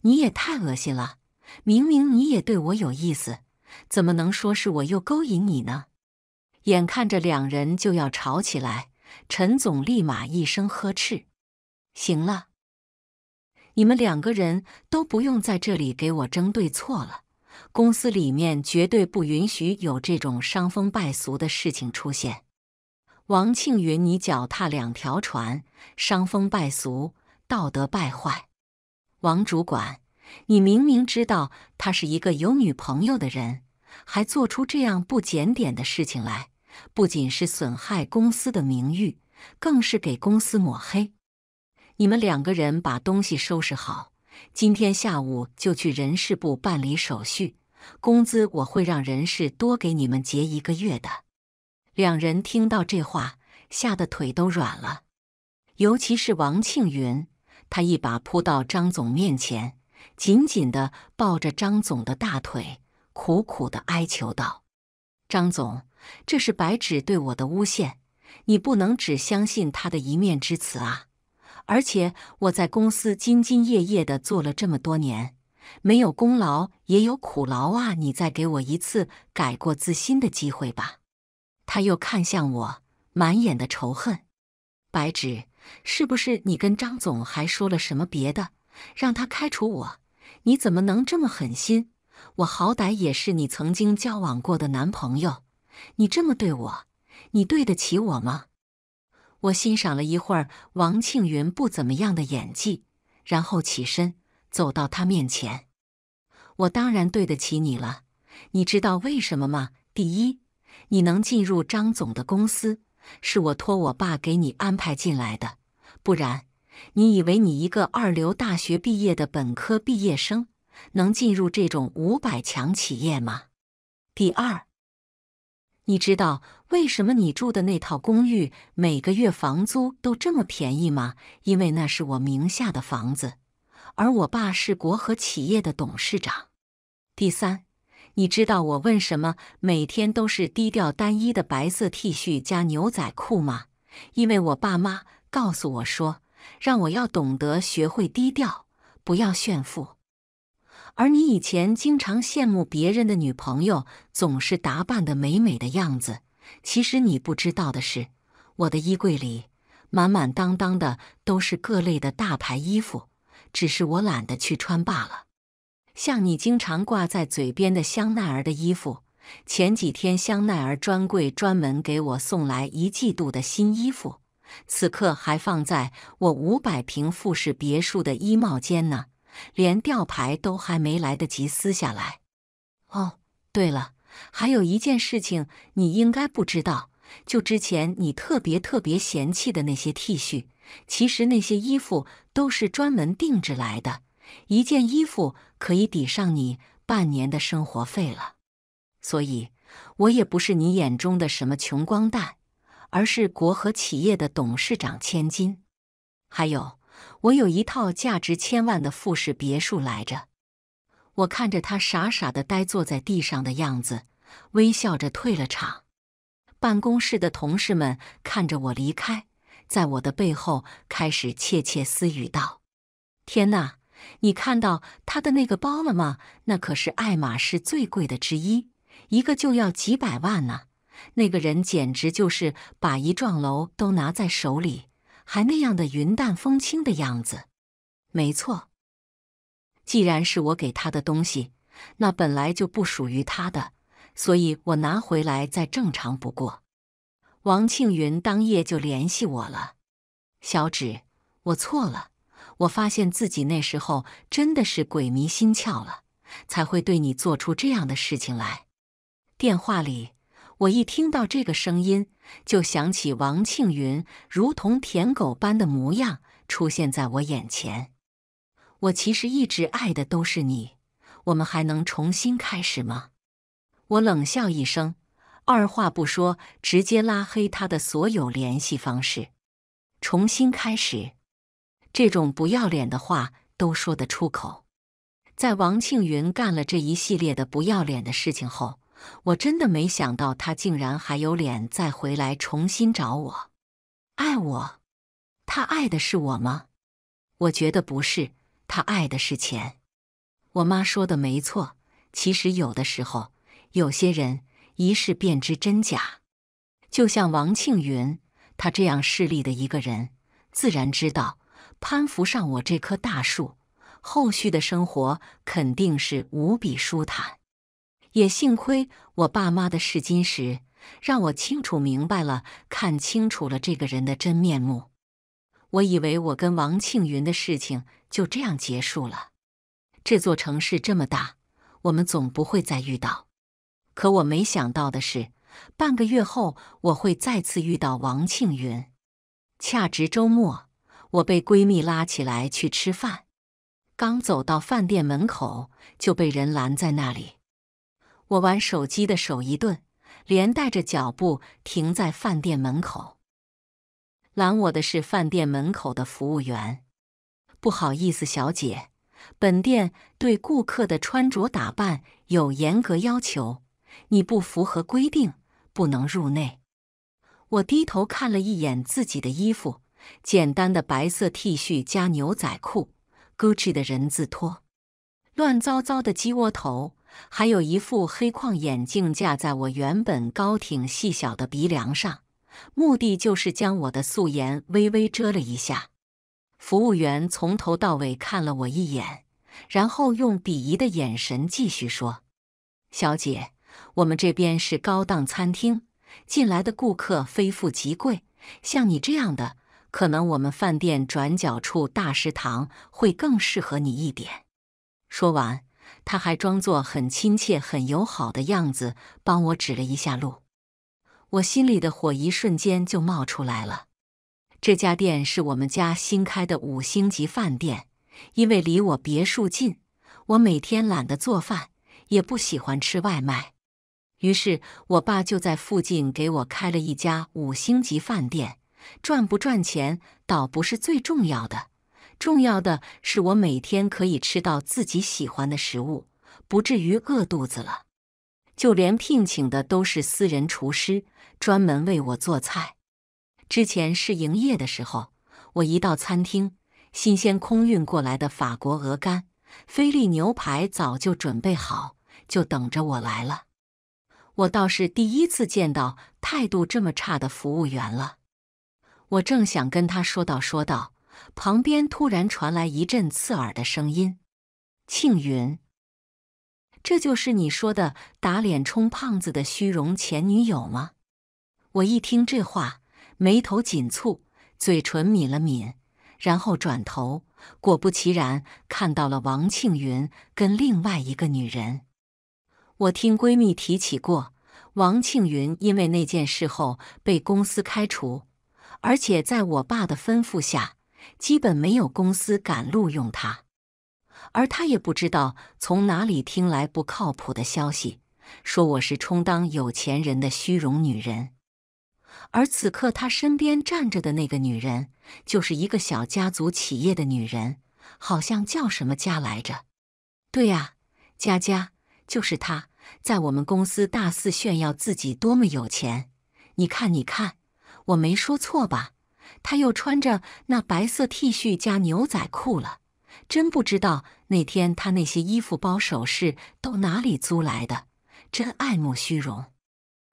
你也太恶心了！明明你也对我有意思，怎么能说是我又勾引你呢？眼看着两人就要吵起来，陈总立马一声呵斥：“行了，你们两个人都不用在这里给我争对错了。公司里面绝对不允许有这种伤风败俗的事情出现。”王庆云，你脚踏两条船，伤风败俗，道德败坏。王主管，你明明知道他是一个有女朋友的人，还做出这样不检点的事情来。不仅是损害公司的名誉，更是给公司抹黑。你们两个人把东西收拾好，今天下午就去人事部办理手续。工资我会让人事多给你们结一个月的。两人听到这话，吓得腿都软了。尤其是王庆云，他一把扑到张总面前，紧紧的抱着张总的大腿，苦苦的哀求道：“张总。”这是白纸对我的诬陷，你不能只相信他的一面之词啊！而且我在公司兢兢业业的做了这么多年，没有功劳也有苦劳啊！你再给我一次改过自新的机会吧。他又看向我，满眼的仇恨。白纸，是不是你跟张总还说了什么别的，让他开除我？你怎么能这么狠心？我好歹也是你曾经交往过的男朋友。你这么对我，你对得起我吗？我欣赏了一会儿王庆云不怎么样的演技，然后起身走到他面前。我当然对得起你了。你知道为什么吗？第一，你能进入张总的公司，是我托我爸给你安排进来的。不然，你以为你一个二流大学毕业的本科毕业生，能进入这种五百强企业吗？第二。你知道为什么你住的那套公寓每个月房租都这么便宜吗？因为那是我名下的房子，而我爸是国和企业的董事长。第三，你知道我为什么每天都是低调单一的白色 T 恤加牛仔裤吗？因为我爸妈告诉我说，让我要懂得学会低调，不要炫富。而你以前经常羡慕别人的女朋友总是打扮的美美的样子，其实你不知道的是，我的衣柜里满满当当的都是各类的大牌衣服，只是我懒得去穿罢了。像你经常挂在嘴边的香奈儿的衣服，前几天香奈儿专柜专门给我送来一季度的新衣服，此刻还放在我五百平复式别墅的衣帽间呢，连吊牌都还没来得及撕下来。哦，对了，还有一件事情你应该不知道，就之前你特别特别嫌弃的那些 T 恤，其实那些衣服都是专门定制来的。一件衣服可以抵上你半年的生活费了，所以我也不是你眼中的什么穷光蛋，而是国和企业的董事长千金。还有，我有一套价值千万的复式别墅来着。我看着他傻傻的呆坐在地上的样子，微笑着退了场。办公室的同事们看着我离开，在我的背后开始窃窃私语道：“天哪！”你看到他的那个包了吗？那可是爱马仕最贵的之一，一个就要几百万呢。那个人简直就是把一幢楼都拿在手里，还那样的云淡风轻的样子。没错，既然是我给他的东西，那本来就不属于他的，所以我拿回来再正常不过。王庆云当夜就联系我了，小芷，我错了。我发现自己那时候真的是鬼迷心窍了，才会对你做出这样的事情来。电话里，我一听到这个声音，就想起王庆云如同舔狗般的模样出现在我眼前。我其实一直爱的都是你，我们还能重新开始吗？我冷笑一声，二话不说，直接拉黑他的所有联系方式，重新开始。这种不要脸的话都说得出口，在王庆云干了这一系列的不要脸的事情后，我真的没想到他竟然还有脸再回来重新找我，爱我？他爱的是我吗？我觉得不是，他爱的是钱。我妈说的没错，其实有的时候，有些人一试便知真假。就像王庆云，他这样势利的一个人，自然知道。攀附上我这棵大树，后续的生活肯定是无比舒坦。也幸亏我爸妈的试金石，让我清楚明白了，看清楚了这个人的真面目。我以为我跟王庆云的事情就这样结束了。这座城市这么大，我们总不会再遇到。可我没想到的是，半个月后我会再次遇到王庆云，恰值周末。我被闺蜜拉起来去吃饭，刚走到饭店门口就被人拦在那里。我玩手机的手一顿，连带着脚步停在饭店门口。拦我的是饭店门口的服务员。不好意思，小姐，本店对顾客的穿着打扮有严格要求，你不符合规定，不能入内。我低头看了一眼自己的衣服。简单的白色 T 恤加牛仔裤，Gucci 的人字拖，乱糟糟的鸡窝头，还有一副黑框眼镜架在我原本高挺细小的鼻梁上，目的就是将我的素颜微微遮了一下。服务员从头到尾看了我一眼，然后用鄙夷的眼神继续说：“小姐，我们这边是高档餐厅，进来的顾客非富即贵，像你这样的。”可能我们饭店转角处大食堂会更适合你一点。说完，他还装作很亲切、很友好的样子，帮我指了一下路。我心里的火一瞬间就冒出来了。这家店是我们家新开的五星级饭店，因为离我别墅近，我每天懒得做饭，也不喜欢吃外卖，于是我爸就在附近给我开了一家五星级饭店。赚不赚钱倒不是最重要的，重要的是我每天可以吃到自己喜欢的食物，不至于饿肚子了。就连聘请的都是私人厨师，专门为我做菜。之前试营业的时候，我一到餐厅，新鲜空运过来的法国鹅肝、菲力牛排早就准备好，就等着我来了。我倒是第一次见到态度这么差的服务员了。我正想跟他说道说道，旁边突然传来一阵刺耳的声音：“庆云，这就是你说的打脸充胖子的虚荣前女友吗？”我一听这话，眉头紧蹙，嘴唇抿了抿，然后转头，果不其然，看到了王庆云跟另外一个女人。我听闺蜜提起过，王庆云因为那件事后被公司开除，而且在我爸的吩咐下，基本没有公司敢录用她。而她也不知道从哪里听来不靠谱的消息，说我是充当有钱人的虚荣女人。而此刻他身边站着的那个女人，就是一个小家族企业的女人，好像叫什么家来着？对呀，佳佳，就是她。在我们公司大肆炫耀自己多么有钱，你看，你看，我没说错吧？他又穿着那白色 T 恤加牛仔裤了，真不知道那天他那些衣服、包、首饰都哪里租来的，真爱慕虚荣，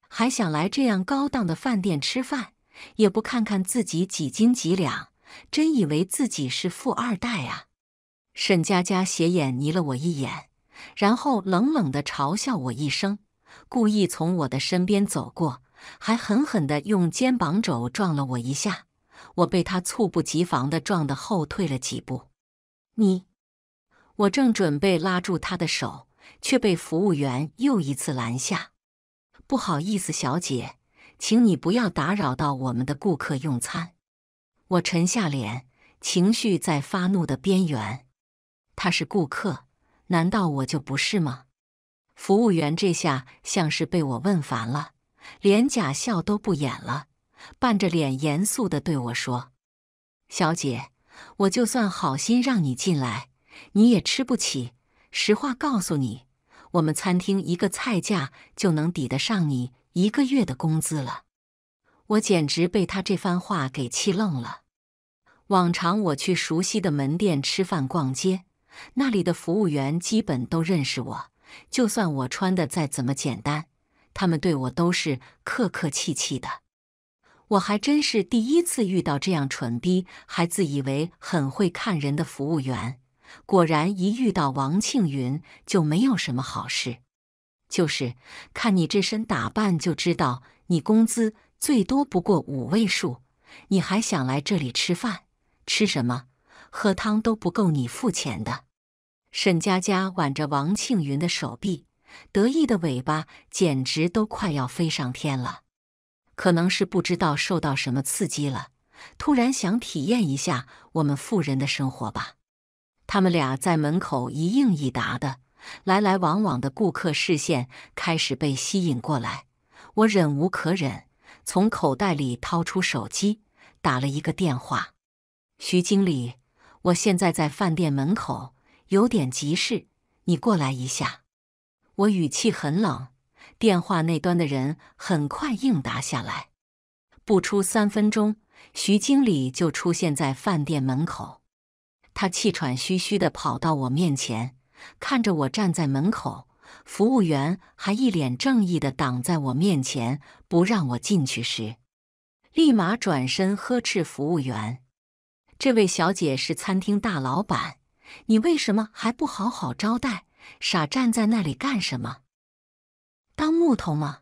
还想来这样高档的饭店吃饭，也不看看自己几斤几两，真以为自己是富二代啊！沈佳佳斜眼睨了我一眼。然后冷冷地嘲笑我一声，故意从我的身边走过，还狠狠地用肩膀肘撞了我一下。我被他猝不及防地撞得后退了几步。你，我正准备拉住他的手，却被服务员又一次拦下。不好意思，小姐，请你不要打扰到我们的顾客用餐。我沉下脸，情绪在发怒的边缘。他是顾客。难道我就不是吗？服务员这下像是被我问烦了，连假笑都不演了，板着脸严肃地对我说：“小姐，我就算好心让你进来，你也吃不起。实话告诉你，我们餐厅一个菜价就能抵得上你一个月的工资了。”我简直被他这番话给气愣了。往常我去熟悉的门店吃饭逛街。那里的服务员基本都认识我，就算我穿的再怎么简单，他们对我都是客客气气的。我还真是第一次遇到这样蠢逼还自以为很会看人的服务员。果然，一遇到王庆云就没有什么好事。就是看你这身打扮就知道，你工资最多不过五位数，你还想来这里吃饭？吃什么？喝汤都不够你付钱的。沈佳佳挽着王庆云的手臂，得意的尾巴简直都快要飞上天了。可能是不知道受到什么刺激了，突然想体验一下我们富人的生活吧。他们俩在门口一应一答的，来来往往的顾客视线开始被吸引过来。我忍无可忍，从口袋里掏出手机，打了一个电话：“徐经理，我现在在饭店门口。”有点急事，你过来一下。我语气很冷，电话那端的人很快应答下来。不出三分钟，徐经理就出现在饭店门口。他气喘吁吁地跑到我面前，看着我站在门口，服务员还一脸正义地挡在我面前，不让我进去时，立马转身呵斥服务员：“这位小姐是餐厅大老板。”你为什么还不好好招待？傻站在那里干什么？当木头吗？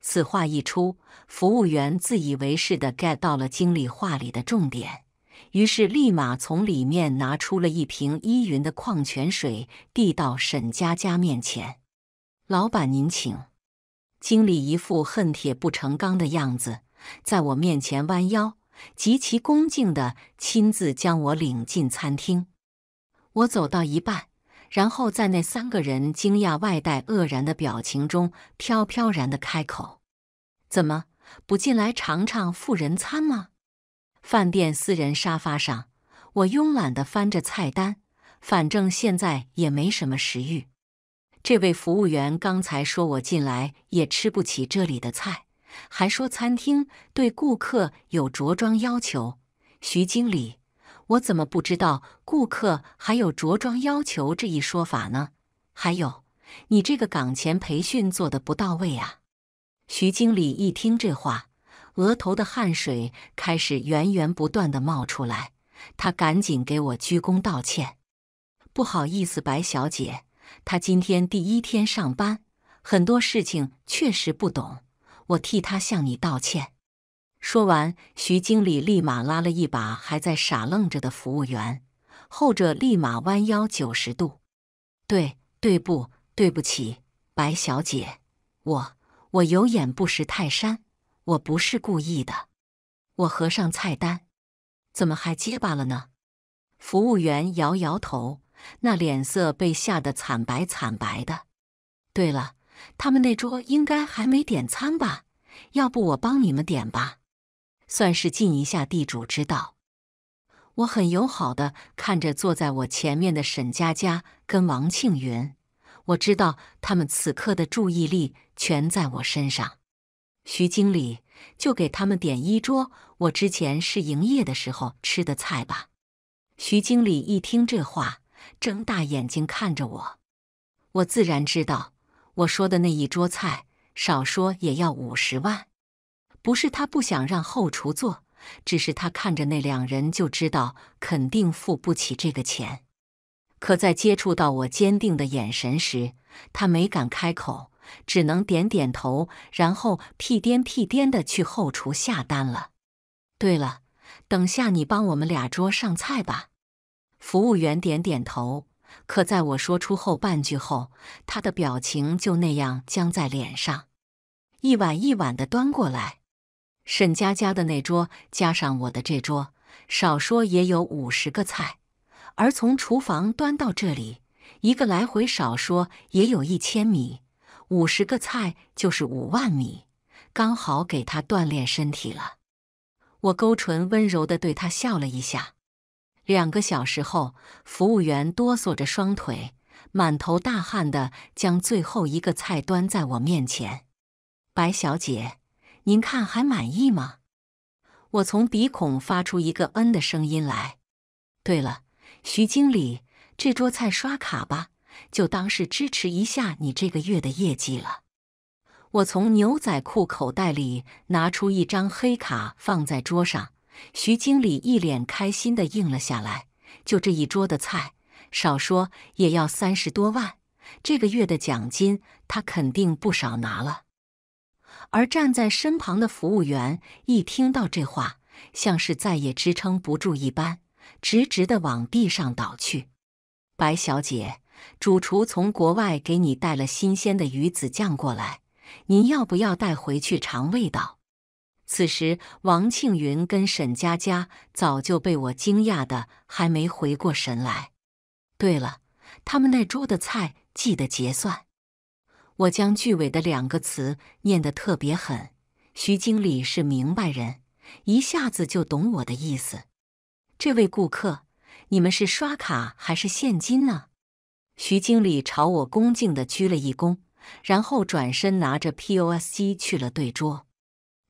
此话一出，服务员自以为是的 get 到了经理话里的重点，于是立马从里面拿出了一瓶依云的矿泉水，递到沈佳佳面前。老板您请。经理一副恨铁不成钢的样子，在我面前弯腰，极其恭敬的亲自将我领进餐厅。我走到一半，然后在那三个人惊讶外带愕然的表情中，飘飘然的开口：“怎么不进来尝尝富人餐吗？”饭店私人沙发上，我慵懒的翻着菜单，反正现在也没什么食欲。这位服务员刚才说我进来也吃不起这里的菜，还说餐厅对顾客有着装要求。徐经理。我怎么不知道顾客还有着装要求这一说法呢？还有，你这个岗前培训做的不到位啊！徐经理一听这话，额头的汗水开始源源不断的冒出来。他赶紧给我鞠躬道歉：“不好意思，白小姐，他今天第一天上班，很多事情确实不懂，我替他向你道歉。”说完，徐经理立马拉了一把还在傻愣着的服务员，后者立马弯腰九十度：“对，对不，对不起，白小姐，我我有眼不识泰山，我不是故意的。”我合上菜单。怎么还结巴了呢？服务员摇摇头，那脸色被吓得惨白惨白的。对了，他们那桌应该还没点餐吧？要不我帮你们点吧，算是尽一下地主之道。我很友好的看着坐在我前面的沈佳佳跟王庆云，我知道他们此刻的注意力全在我身上。徐经理。就给他们点一桌我之前是营业的时候吃的菜吧。徐经理一听这话，睁大眼睛看着我。我自然知道，我说的那一桌菜，少说也要五十万。不是他不想让后厨做，只是他看着那两人就知道肯定付不起这个钱。可在接触到我坚定的眼神时，他没敢开口。只能点点头，然后屁颠屁颠的去后厨下单了。对了，等下你帮我们俩桌上菜吧。服务员点点头，可在我说出后半句后，他的表情就那样僵在脸上。一碗一碗的端过来，沈佳佳的那桌加上我的这桌，少说也有五十个菜，而从厨房端到这里，一个来回少说也有一千米。五十个菜就是五万米，刚好给他锻炼身体了。我勾唇温柔地对他笑了一下。两个小时后，服务员哆嗦着双腿，满头大汗地将最后一个菜端在我面前。白小姐，您看还满意吗？我从鼻孔发出一个“嗯”的声音来。对了，徐经理，这桌菜刷卡吧。就当是支持一下你这个月的业绩了。我从牛仔裤口袋里拿出一张黑卡，放在桌上。徐经理一脸开心的应了下来。就这一桌的菜，少说也要三十多万。这个月的奖金，他肯定不少拿了。而站在身旁的服务员一听到这话，像是再也支撑不住一般，直直的往地上倒去。白小姐。主厨从国外给你带了新鲜的鱼子酱过来，您要不要带回去尝味道？此时，王庆云跟沈佳佳早就被我惊讶的还没回过神来。对了，他们那桌的菜记得结算。我将句尾的两个词念得特别狠。徐经理是明白人，一下子就懂我的意思。这位顾客，你们是刷卡还是现金呢？徐经理朝我恭敬地鞠了一躬，然后转身拿着 POS 机去了对桌。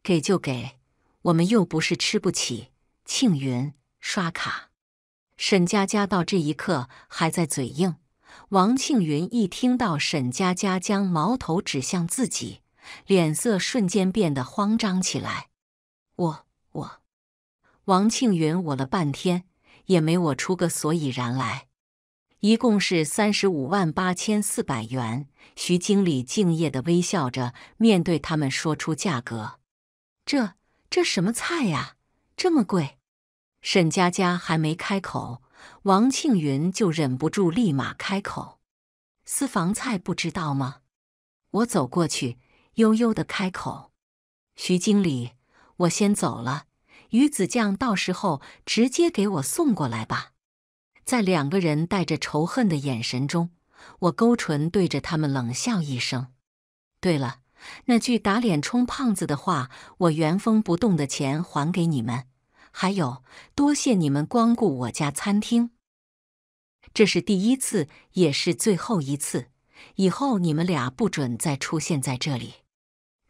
给就给，我们又不是吃不起。庆云，刷卡。沈佳佳到这一刻还在嘴硬。王庆云一听到沈佳佳将矛头指向自己，脸色瞬间变得慌张起来。我我，王庆云我了半天也没我出个所以然来。一共是三十五万八千四百元。徐经理敬业的微笑着，面对他们说出价格。这这什么菜呀？这么贵！沈佳佳还没开口，王庆云就忍不住立马开口：“私房菜不知道吗？”我走过去，悠悠的开口：“徐经理，我先走了，鱼子酱到时候直接给我送过来吧。”在两个人带着仇恨的眼神中，我勾唇对着他们冷笑一声。对了，那句打脸充胖子的话，我原封不动的钱还给你们。还有，多谢你们光顾我家餐厅。这是第一次，也是最后一次。以后你们俩不准再出现在这里。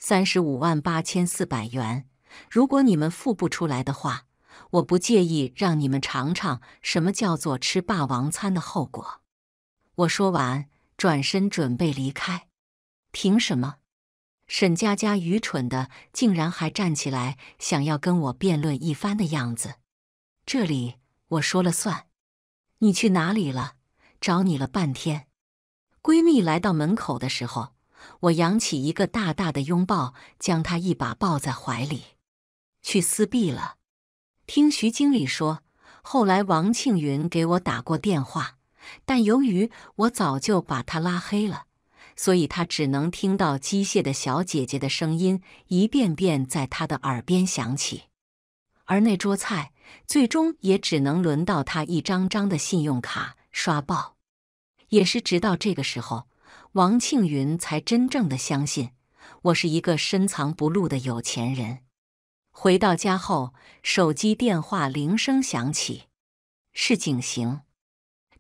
三十五万八千四百元，如果你们付不出来的话。我不介意让你们尝尝什么叫做吃霸王餐的后果。我说完，转身准备离开。凭什么？沈佳佳愚蠢的竟然还站起来想要跟我辩论一番的样子。这里我说了算。你去哪里了？找你了半天。闺蜜来到门口的时候，我扬起一个大大的拥抱，将她一把抱在怀里。去撕逼了。听徐经理说，后来王庆云给我打过电话，但由于我早就把他拉黑了。所以他只能听到机械的小姐姐的声音一遍遍在他的耳边响起，而那桌菜最终也只能轮到他一张张的信用卡刷爆。也是直到这个时候，王庆云才真正的相信我是一个深藏不露的有钱人。回到家后，手机电话铃声响起，是景行。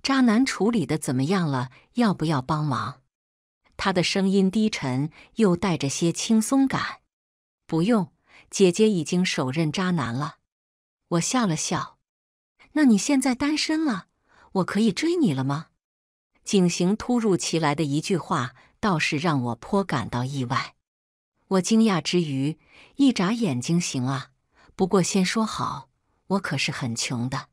渣男处理的怎么样了？要不要帮忙？他的声音低沉，又带着些轻松感。不用，姐姐已经手刃渣男了。我笑了笑。那你现在单身了，我可以追你了吗？景行突如其来的一句话，倒是让我颇感到意外。我惊讶之余，一眨眼睛，行啊。不过先说好，我可是很穷的。